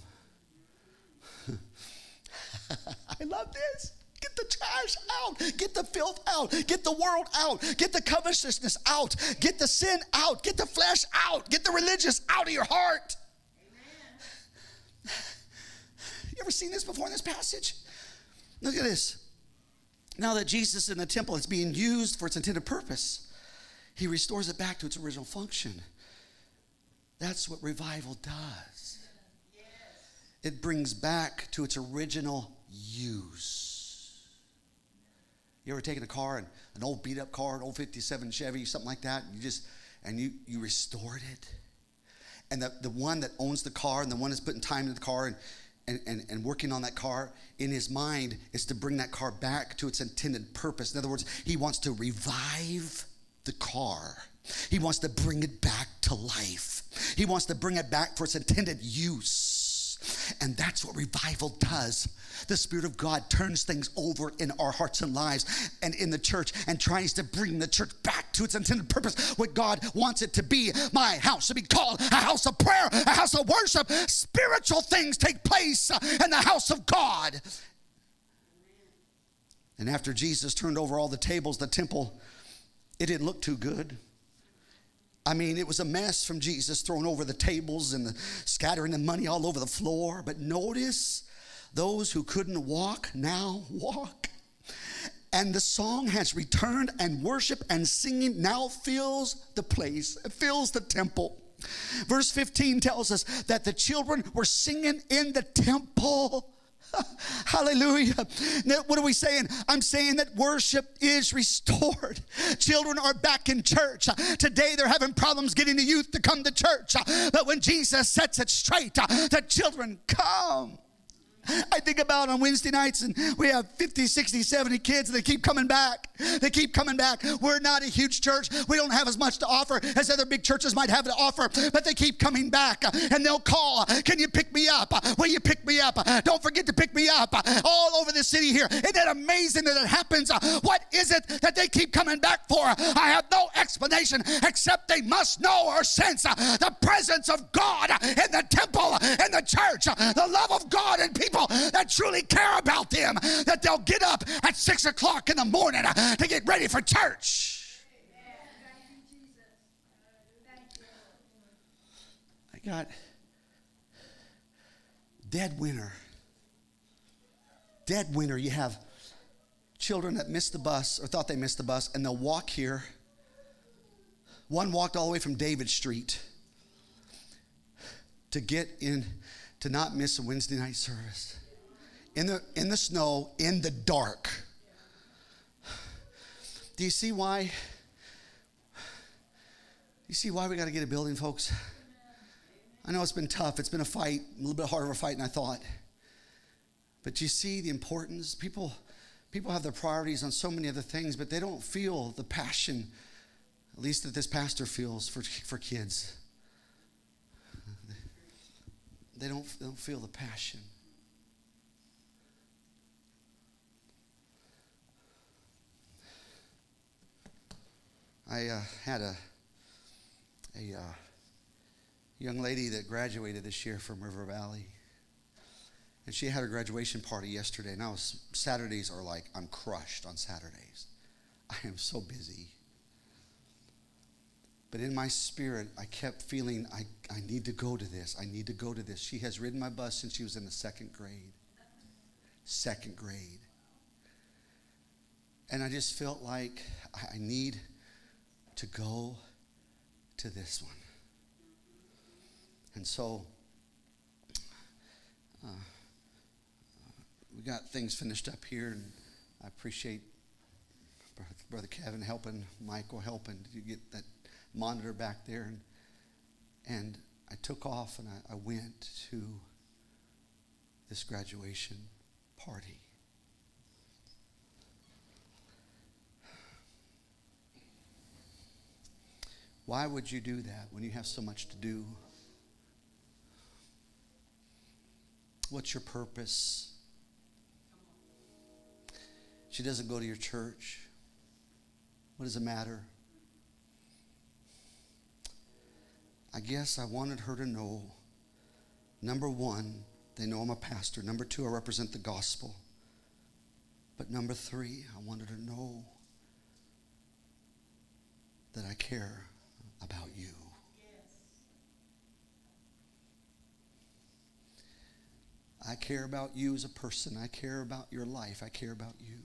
I love this. Get the trash out. Get the filth out. Get the world out. Get the covetousness out. Get the sin out. Get the flesh out. Get the religious out of your heart. You ever seen this before in this passage? Look at this. Now that Jesus in the temple is being used for its intended purpose, he restores it back to its original function. That's what revival does. It brings back to its original use. You ever taken a car, and an old beat up car, an old 57 Chevy, something like that, and you just and you, you restored it. And the, the one that owns the car and the one that's putting time in the car and, and, and, and working on that car, in his mind is to bring that car back to its intended purpose. In other words, he wants to revive the car. He wants to bring it back to life. He wants to bring it back for its intended use. And that's what revival does. The Spirit of God turns things over in our hearts and lives and in the church and tries to bring the church back to its intended purpose, what God wants it to be. My house to be called a house of prayer, a house of worship. Spiritual things take place in the house of God. And after Jesus turned over all the tables, the temple, it didn't look too good. I mean, it was a mess from Jesus throwing over the tables and the, scattering the money all over the floor. But notice those who couldn't walk now walk. And the song has returned, and worship and singing now fills the place, it fills the temple. Verse 15 tells us that the children were singing in the temple. Hallelujah. Now, what are we saying? I'm saying that worship is restored. Children are back in church. Today they're having problems getting the youth to come to church. But when Jesus sets it straight, the children come. I think about on Wednesday nights and we have 50, 60, 70 kids and they keep coming back. They keep coming back. We're not a huge church. We don't have as much to offer as other big churches might have to offer, but they keep coming back and they'll call, Can you pick me up? Will you pick me up? Don't forget to pick me up. All over the city here. Isn't that amazing that it happens? What is it that they keep coming back for? I have no explanation except they must know or sense the presence of God in the temple, in the church, the love of God in people people that truly care about them, that they'll get up at six o'clock in the morning to get ready for church. I got dead winter. Dead winter. You have children that missed the bus or thought they missed the bus, and they'll walk here. One walked all the way from David Street to get in to not miss a Wednesday night service. In the, in the snow, in the dark. Do you see why? You see why we got to get a building, folks? I know it's been tough. It's been a fight, a little bit harder of a fight than I thought. But you see the importance? People, people have their priorities on so many other things, but they don't feel the passion, at least that this pastor feels for, for kids. They don't, they don't feel the passion. I uh, had a, a uh, young lady that graduated this year from River Valley. And she had her graduation party yesterday. Now, Saturdays are like, I'm crushed on Saturdays. I am so busy. But in my spirit, I kept feeling I, I need to go to this. I need to go to this. She has ridden my bus since she was in the second grade. Second grade. And I just felt like I need to go to this one. And so uh, we got things finished up here, and I appreciate Brother Kevin helping, Michael helping to get that monitor back there. And, and I took off and I, I went to this graduation party. Why would you do that when you have so much to do? What's your purpose? She doesn't go to your church. What does it matter? I guess I wanted her to know number one, they know I'm a pastor. Number two, I represent the gospel. But number three, I wanted her to know that I care about you. I care about you as a person. I care about your life. I care about you.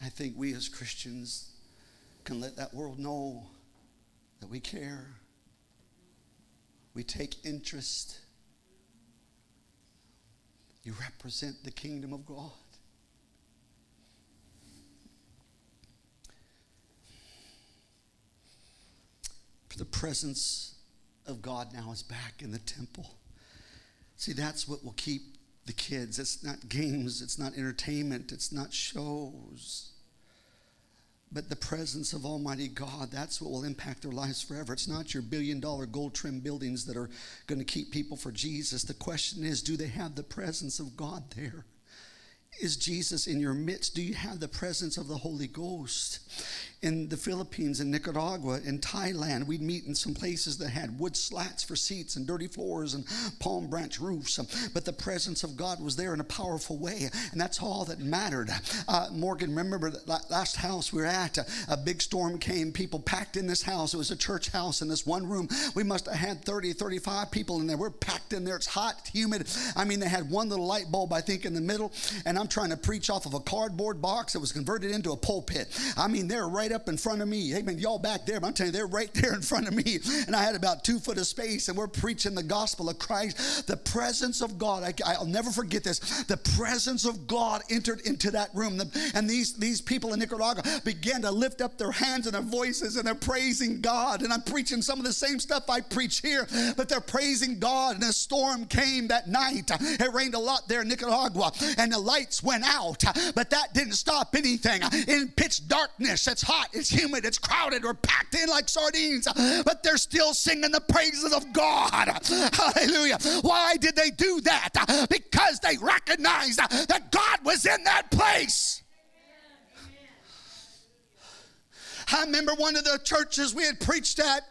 I think we as Christians can let that world know that we care, we take interest. You represent the kingdom of God. The presence of God now is back in the temple. See, that's what will keep the kids. It's not games, it's not entertainment, it's not shows. But the presence of Almighty God, that's what will impact their lives forever. It's not your billion dollar gold trimmed buildings that are going to keep people for Jesus. The question is do they have the presence of God there? Is Jesus in your midst? Do you have the presence of the Holy Ghost? In the Philippines, in Nicaragua, in Thailand. We'd meet in some places that had wood slats for seats and dirty floors and palm branch roofs. But the presence of God was there in a powerful way, and that's all that mattered. Uh, Morgan, remember that last house we were at? A, a big storm came, people packed in this house. It was a church house in this one room. We must have had 30, 35 people in there. We're packed in there. It's hot, humid. I mean, they had one little light bulb, I think, in the middle, and I'm trying to preach off of a cardboard box that was converted into a pulpit. I mean, they're right right up in front of me. Amen. Y'all back there, but I'm telling you, they're right there in front of me. And I had about two foot of space, and we're preaching the gospel of Christ. The presence of God, I, will never forget this. The presence of God entered into that room. And these, these people in Nicaragua began to lift up their hands and their voices, and they're praising God. And I'm preaching some of the same stuff I preach here, but they're praising God. And a storm came that night. It rained a lot there in Nicaragua, and the lights went out, but that didn't stop anything. In pitch darkness, it's hot hot, it's humid, it's crowded, we're packed in like sardines, but they're still singing the praises of God. Hallelujah. Why did they do that? Because they recognized that God was in that place. I remember one of the churches we had preached at,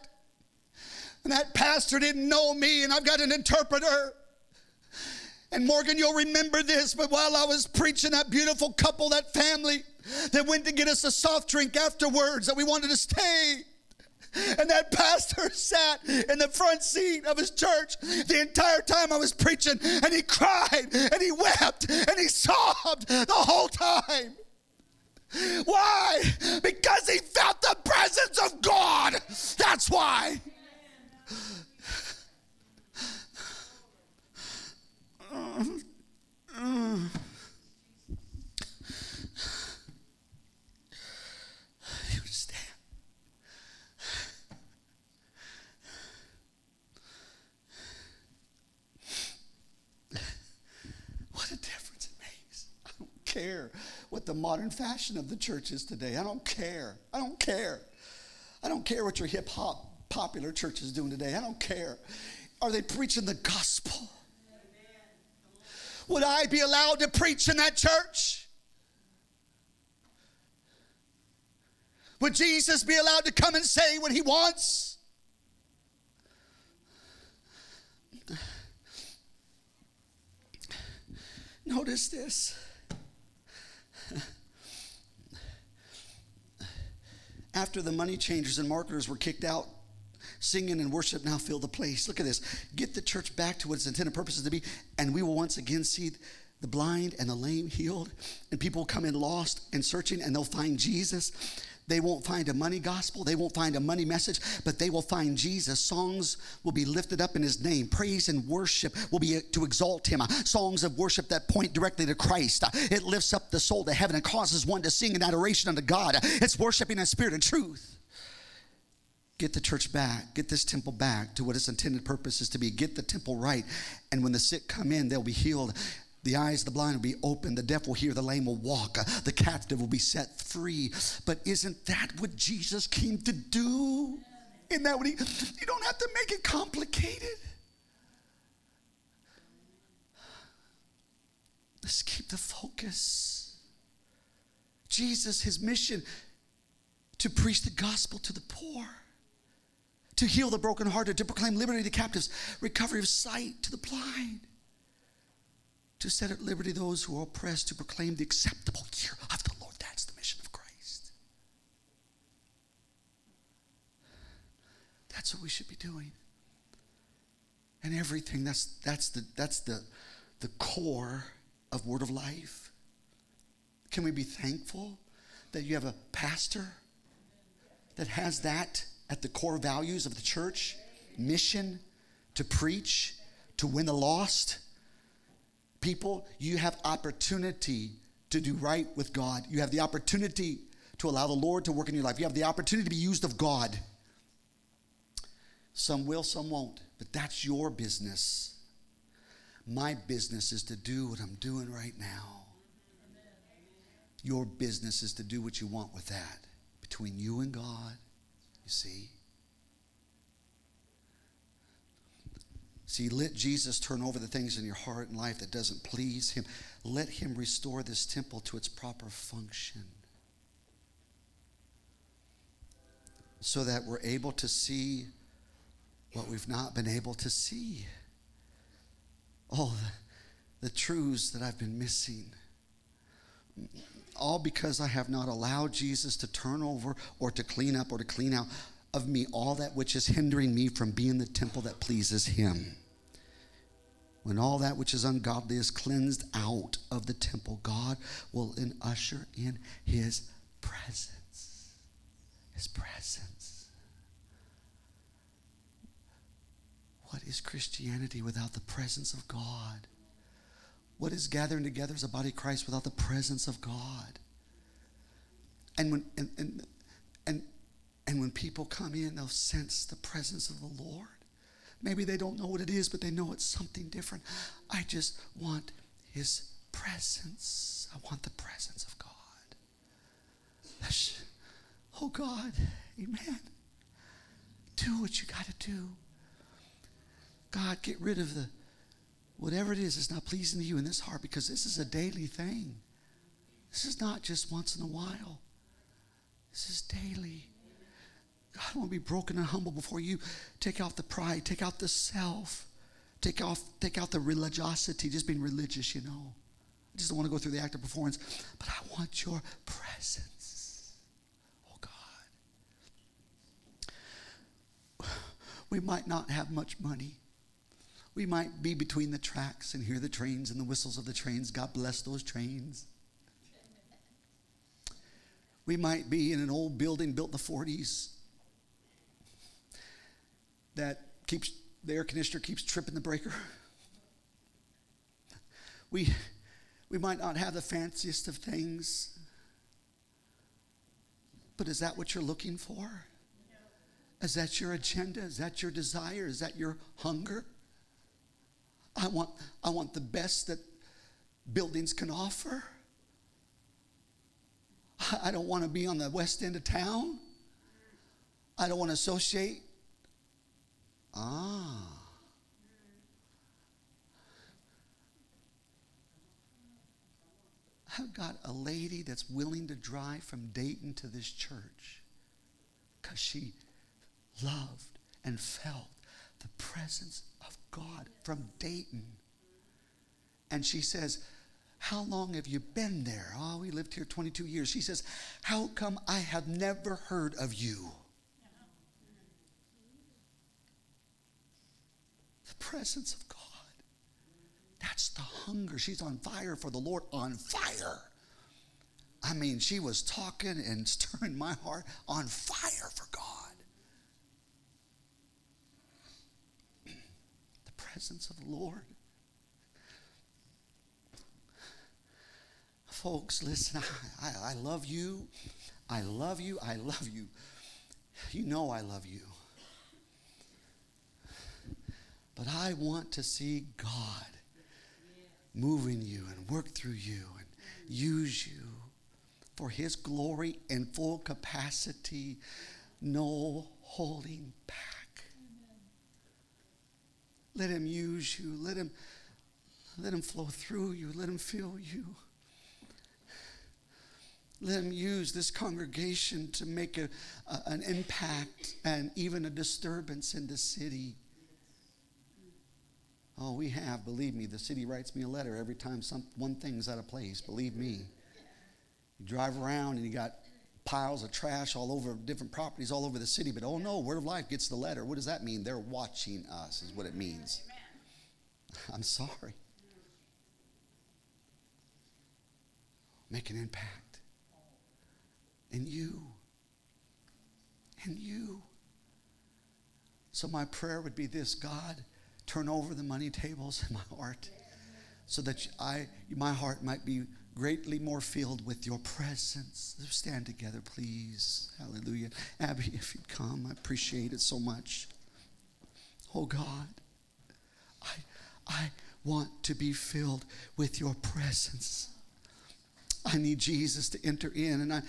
and that pastor didn't know me, and I've got an interpreter. And Morgan, you'll remember this, but while I was preaching, that beautiful couple, that family, that went to get us a soft drink afterwards, that we wanted to stay. And that pastor sat in the front seat of his church the entire time I was preaching, and he cried and he wept and he sobbed the whole time. Why? Because he felt the presence of God. That's why. Uh, uh. Care what the modern fashion of the church is today. I don't care. I don't care. I don't care what your hip hop popular church is doing today. I don't care. Are they preaching the gospel? Would I be allowed to preach in that church? Would Jesus be allowed to come and say what he wants? Notice this. After the money changers and marketers were kicked out, singing and worship now fill the place. Look at this. Get the church back to what its intended purpose is to be, and we will once again see the blind and the lame healed, and people come in lost and searching, and they'll find Jesus. They won't find a money gospel. They won't find a money message, but they will find Jesus. Songs will be lifted up in his name. Praise and worship will be to exalt him. Songs of worship that point directly to Christ. It lifts up the soul to heaven and causes one to sing in adoration unto God. It's worshiping in spirit and truth. Get the church back, get this temple back to what its intended purpose is to be. Get the temple right. And when the sick come in, they'll be healed. The eyes of the blind will be open. The deaf will hear. The lame will walk. The captive will be set free. But isn't that what Jesus came to do? Isn't that what he? You don't have to make it complicated. Let's keep the focus. Jesus, his mission to preach the gospel to the poor, to heal the brokenhearted, to proclaim liberty to captives, recovery of sight to the blind to set at liberty those who are oppressed, to proclaim the acceptable year of the Lord. That's the mission of Christ. That's what we should be doing. And everything, that's, that's, the, that's the, the core of Word of Life. Can we be thankful that you have a pastor that has that at the core values of the church? Mission to preach, to win the lost People, you have opportunity to do right with God. You have the opportunity to allow the Lord to work in your life. You have the opportunity to be used of God. Some will, some won't, but that's your business. My business is to do what I'm doing right now. Your business is to do what you want with that between you and God. You see? See, let Jesus turn over the things in your heart and life that doesn't please him. Let him restore this temple to its proper function. So that we're able to see what we've not been able to see. All the, the truths that I've been missing. All because I have not allowed Jesus to turn over or to clean up or to clean out of me all that which is hindering me from being the temple that pleases Him. When all that which is ungodly is cleansed out of the temple, God will in usher in His presence. His presence. What is Christianity without the presence of God? What is gathering together as a body of Christ without the presence of God? And when and, and, and and when people come in, they'll sense the presence of the Lord. Maybe they don't know what it is, but they know it's something different. I just want His presence. I want the presence of God. Oh God, amen. Do what you got to do. God, get rid of the whatever it is that's not pleasing to you in this heart because this is a daily thing. This is not just once in a while. This is daily. God, I want to be broken and humble before you. Take out the pride, take out the self, take off, take out the religiosity, just being religious, you know. I just don't want to go through the act of performance, but I want your presence. Oh God. We might not have much money. We might be between the tracks and hear the trains and the whistles of the trains. God bless those trains. We might be in an old building built in the 40s that keeps the air conditioner keeps tripping the breaker. We, we might not have the fanciest of things, but is that what you're looking for? Is that your agenda? Is that your desire? Is that your hunger? I want, I want the best that buildings can offer. I don't want to be on the west end of town. I don't want to associate Ah. I've got a lady that's willing to drive from Dayton to this church because she loved and felt the presence God from Dayton. And she says, How long have you been there? Oh, we lived here 22 years. She says, How come I have never heard of you? The presence of God. That's the hunger. She's on fire for the Lord, on fire. I mean, she was talking and stirring my heart on fire for God. The presence of the Lord. Folks, listen, I, I, love you. I love you. I love you. You know I love you. But I want to see God move in you and work through you and use you for His glory and full capacity, no holding back. Let Him use you. Let Him, let Him flow through you. Let Him fill you. Let him use this congregation to make a, a, an impact and even a disturbance in the city. Oh, we have, believe me. The city writes me a letter every time some, one thing's out of place, believe me. You drive around and you got piles of trash all over different properties all over the city, but oh no, Word of Life gets the letter. What does that mean? They're watching us, is what it means. I'm sorry. Make an impact. And you. And you. So, my prayer would be this God, turn over the money tables in my heart so that I, my heart might be greatly more filled with your presence. Stand together, please. Hallelujah. Abby, if you'd come, I appreciate it so much. Oh God, I, I want to be filled with your presence. I need Jesus to enter in. And I,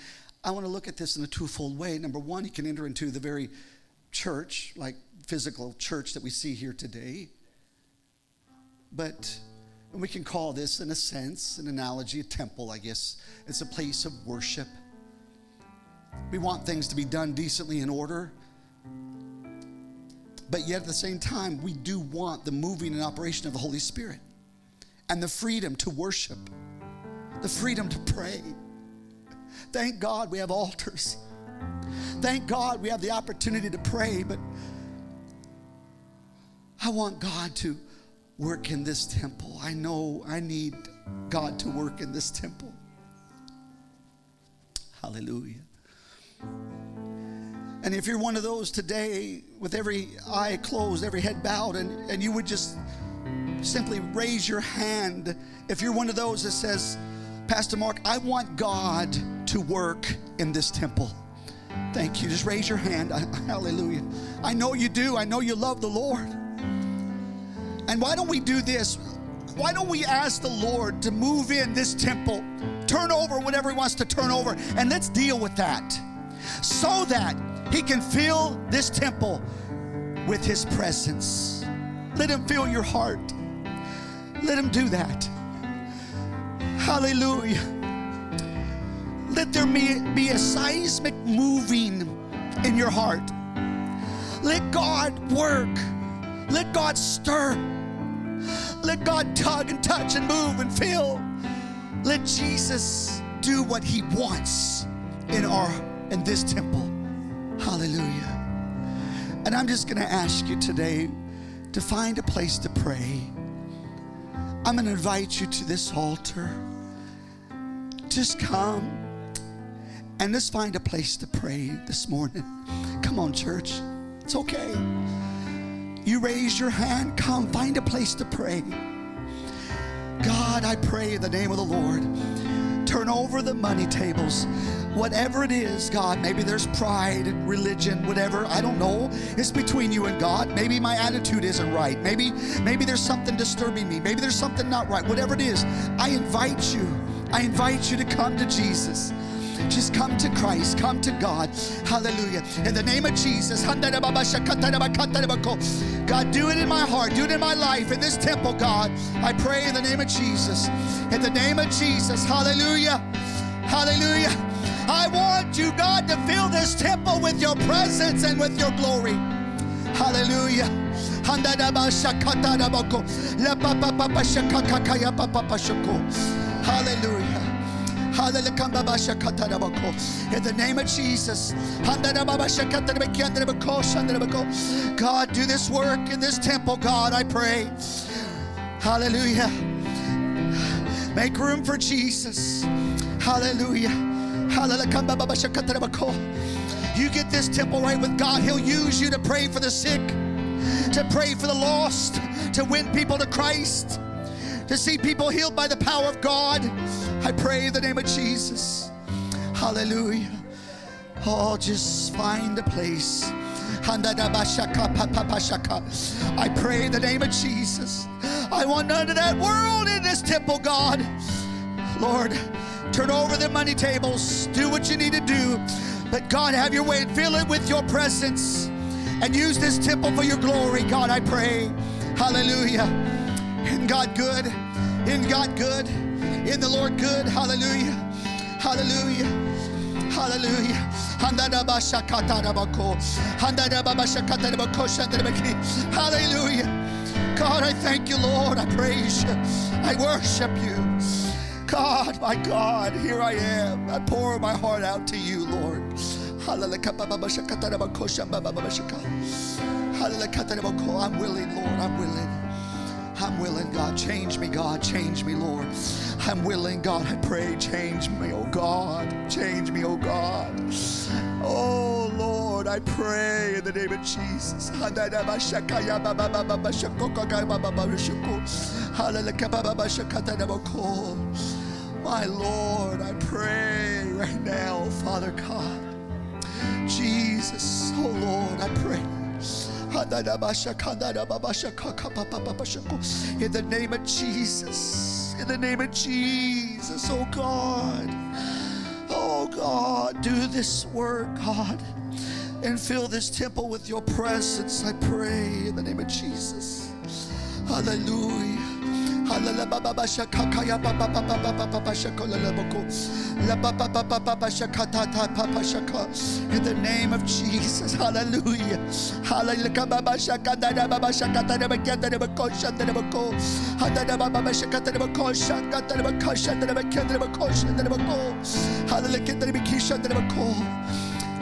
I want to look at this in a twofold way. Number one, he can enter into the very church, like physical church that we see here today. But we can call this, in a sense, an analogy, a temple, I guess. It's a place of worship. We want things to be done decently in order. But yet at the same time, we do want the moving and operation of the Holy Spirit and the freedom to worship, the freedom to pray. Thank God we have altars. Thank God we have the opportunity to pray, but I want God to work in this temple. I know I need God to work in this temple. Hallelujah. And if you're one of those today with every eye closed, every head bowed, and, and you would just simply raise your hand, if you're one of those that says, Pastor Mark, I want God to work in this temple. Thank you. Just raise your hand. Hallelujah. I know you do. I know you love the Lord. And why don't we do this? Why don't we ask the Lord to move in this temple, turn over whatever He wants to turn over, and let's deal with that so that He can fill this temple with His presence. Let Him fill your heart. Let Him do that. Hallelujah. Let there be, be a seismic moving in your heart. Let God work. Let God stir. Let God tug and touch and move and feel. Let Jesus do what he wants in our in this temple. Hallelujah. And I'm just going to ask you today to find a place to pray. I'm going to invite you to this altar. Just come and let's find a place to pray this morning. Come on, church. It's okay. You raise your hand, come find a place to pray. God, I pray in the name of the Lord. Turn over the money tables. Whatever it is, God, maybe there's pride, religion, whatever. I don't know. It's between you and God. Maybe my attitude isn't right. Maybe maybe there's something disturbing me. Maybe there's something not right. Whatever it is, I invite you. I invite you to come to Jesus. Just come to Christ, come to God. Hallelujah. In the name of Jesus. God, do it in my heart, do it in my life, in this temple, God. I pray in the name of Jesus. In the name of Jesus. Hallelujah. Hallelujah. I want you, God, to fill this temple with your presence and with your glory. Hallelujah. Hallelujah. In the name of Jesus. God, do this work in this temple, God, I pray. Hallelujah. Make room for Jesus. Hallelujah. You get this temple right with God, He'll use you to pray for the sick, to pray for the lost, to win people to Christ to see people healed by the power of God. I pray in the name of Jesus. Hallelujah. Oh, just find a place. I pray in the name of Jesus. I want none of that world in this temple, God. Lord, turn over the money tables. Do what you need to do. But God, have your way and fill it with your presence. And use this temple for your glory, God, I pray. Hallelujah. And God good, in God good, in the Lord good. Hallelujah. Hallelujah. Hallelujah. Hallelujah. God, I thank you, Lord. I praise you. I worship you. God, my God, here I am. I pour my heart out to you, Lord. I'm willing, Lord. I'm willing. I'm willing, God. Change me, God. Change me, Lord. I'm willing, God. I pray, change me, oh God. Change me, oh God. Oh Lord, I pray in the name of Jesus. My Lord, I pray right now, Father God. Jesus, oh Lord, I pray. In the name of Jesus. In the name of Jesus, oh God. Oh God, do this work, God, and fill this temple with your presence, I pray, in the name of Jesus. Hallelujah. In the name of Jesus, hallelujah.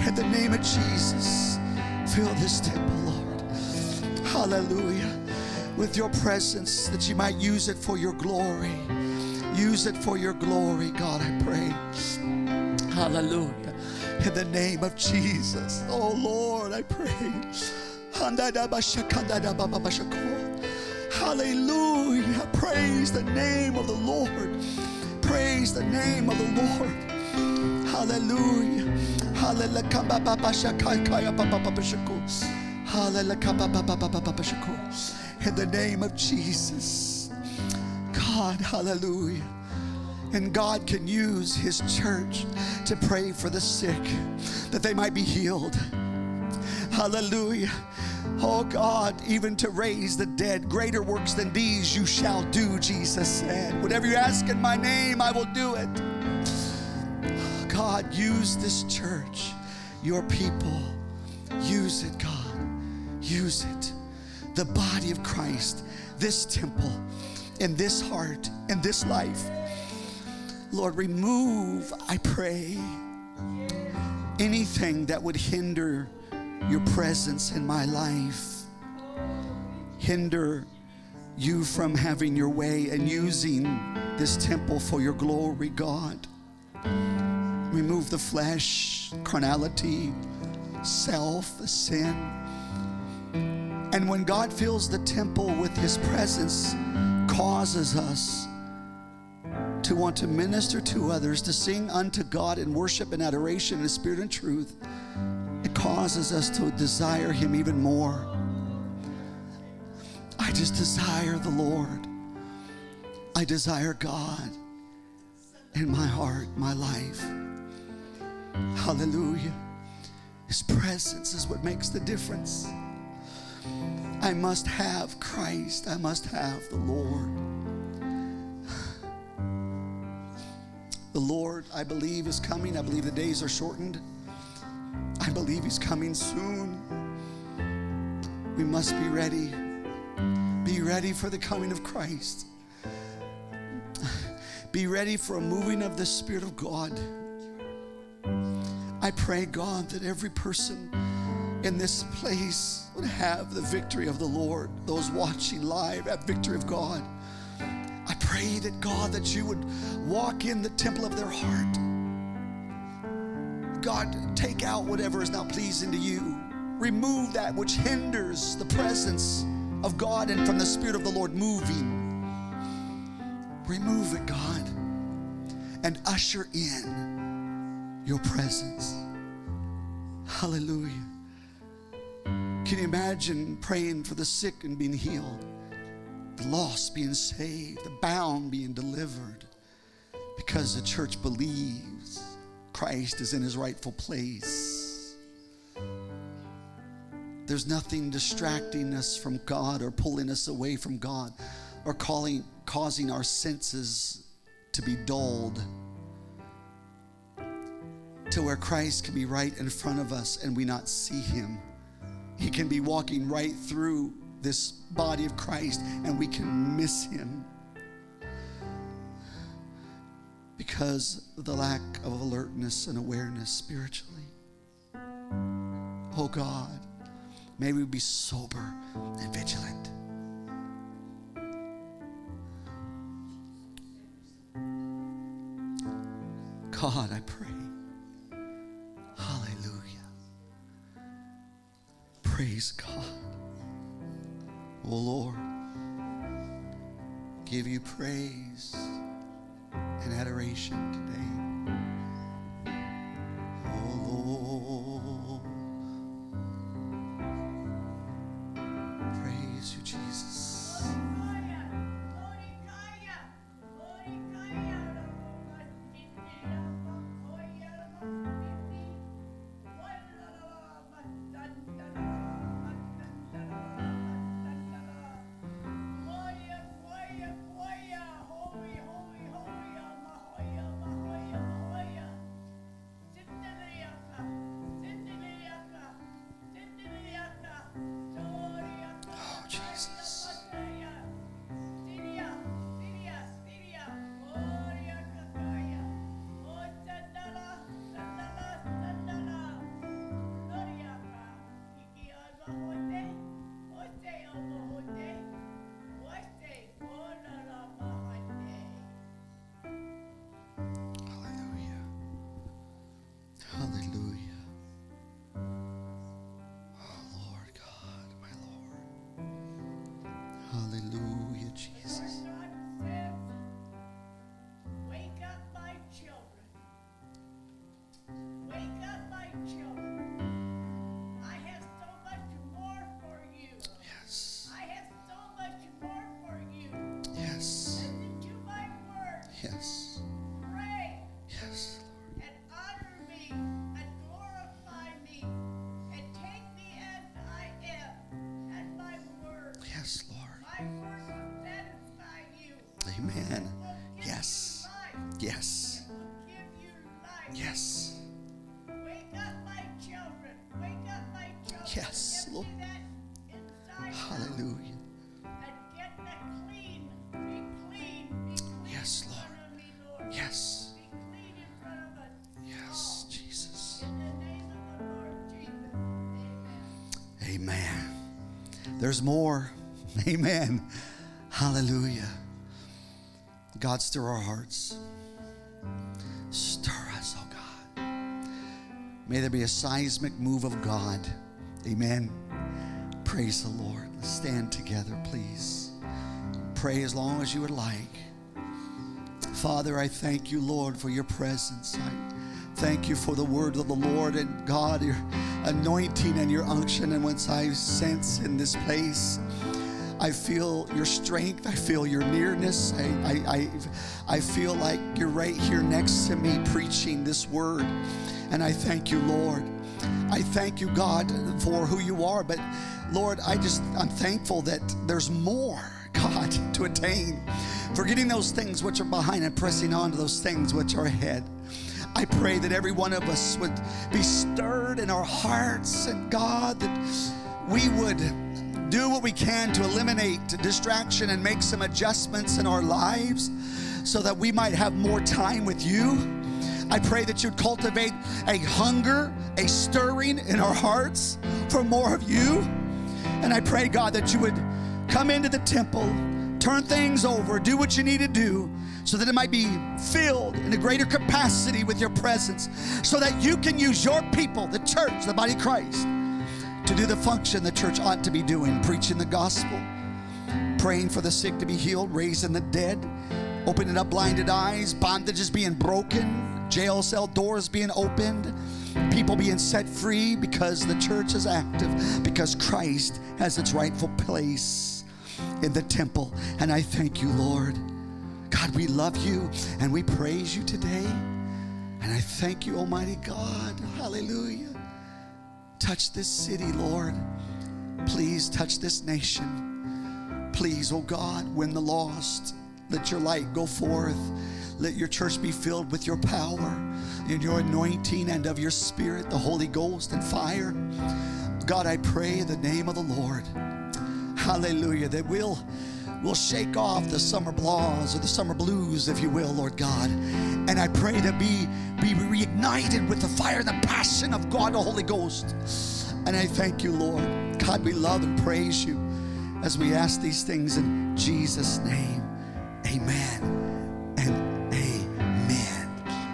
In the name of Jesus, fill this temple, Lord. Hallelujah with your presence that you might use it for your glory. Use it for your glory, God, I pray. Hallelujah. In the name of Jesus. Oh Lord, I pray. Hallelujah. Praise the name of the Lord. Praise the name of the Lord. Hallelujah. Hallelujah. In the name of Jesus. God, hallelujah. And God can use His church to pray for the sick that they might be healed. Hallelujah. Oh God, even to raise the dead, greater works than these you shall do, Jesus said. Whatever you ask in my name, I will do it. God, use this church, your people. Use it, God. Use it. The body of Christ, this temple, in this heart, in this life. Lord, remove, I pray, anything that would hinder your presence in my life, hinder you from having your way and using this temple for your glory, God. Remove the flesh, carnality, self, sin. And when God fills the temple with his presence, causes us to want to minister to others, to sing unto God in worship and adoration in spirit and truth, it causes us to desire him even more. I just desire the Lord. I desire God in my heart, my life. Hallelujah. His presence is what makes the difference. I must have Christ. I must have the Lord. The Lord, I believe, is coming. I believe the days are shortened. I believe He's coming soon. We must be ready. Be ready for the coming of Christ. Be ready for a moving of the Spirit of God. I pray, God, that every person in this place would have the victory of the Lord. Those watching live have victory of God. I pray that God, that you would walk in the temple of their heart. God, take out whatever is not pleasing to you. Remove that which hinders the presence of God and from the Spirit of the Lord moving. Remove it, God, and usher in your presence. Hallelujah. Can you imagine praying for the sick and being healed, the lost being saved, the bound being delivered? Because the church believes Christ is in his rightful place. There's nothing distracting us from God or pulling us away from God or calling, causing our senses to be dulled to where Christ can be right in front of us and we not see him. He can be walking right through this body of Christ and we can miss him because of the lack of alertness and awareness spiritually. Oh God, may we be sober and vigilant. God, I pray. Praise God. Oh Lord, give you praise and adoration today. There's more. Amen. Hallelujah. God, stir our hearts. Stir us, oh God. May there be a seismic move of God. Amen. Praise the Lord. Let's stand together, please. Pray as long as you would like. Father, I thank you, Lord, for your presence. I thank you for the word of the Lord and God, your anointing and your unction. And once I sense in this place, I feel your strength. I feel your nearness. I, I, I, I feel like you're right here next to me preaching this word. And I thank you, Lord. I thank you, God, for who you are. But Lord, I just, I'm thankful that there's more, God, to attain. Forgetting those things which are behind and pressing on to those things which are ahead. I pray that every one of us would be stirred in our hearts, and God, that we would do what we can to eliminate distraction and make some adjustments in our lives so that we might have more time with you. I pray that you'd cultivate a hunger, a stirring in our hearts for more of you. And I pray, God, that you would come into the temple, turn things over, do what you need to do so that it might be filled in a greater capacity with your presence, so that you can use your people, the church, the body of Christ, to do the function the church ought to be doing preaching the gospel, praying for the sick to be healed, raising the dead, opening up blinded eyes, bondages being broken, jail cell doors being opened, people being set free because the church is active, because Christ has its rightful place in the temple. And I thank you, Lord. God, we love you and we praise you today. And I thank you, Almighty God. Hallelujah. Touch this city, Lord. Please touch this nation. Please, oh God, win the lost. Let your light go forth. Let your church be filled with your power and your anointing and of your spirit, the Holy Ghost and fire. God, I pray in the name of the Lord. Hallelujah. That we'll we'll shake off the summer blahs or the summer blues, if you will, Lord God. And I pray to be, be reignited with the fire and the passion of God, the Holy Ghost. And I thank you, Lord. God, we love and praise you as we ask these things in Jesus' name. Amen and amen.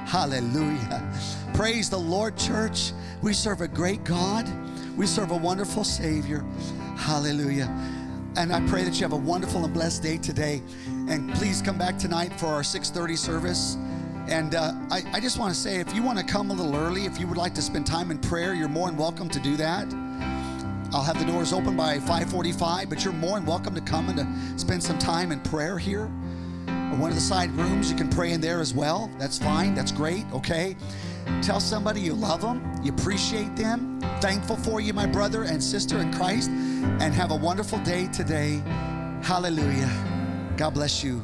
Hallelujah. Praise the Lord, church. We serve a great God. We serve a wonderful Savior. Hallelujah. And I pray that you have a wonderful and blessed day today. And please come back tonight for our 6:30 service. And uh, I, I just want to say, if you want to come a little early, if you would like to spend time in prayer, you're more than welcome to do that. I'll have the doors open by 5:45, but you're more than welcome to come and to spend some time in prayer here. Or one of the side rooms, you can pray in there as well. That's fine. That's great. Okay. Tell somebody you love them, you appreciate them, thankful for you, my brother and sister in Christ, and have a wonderful day today. Hallelujah. God bless you.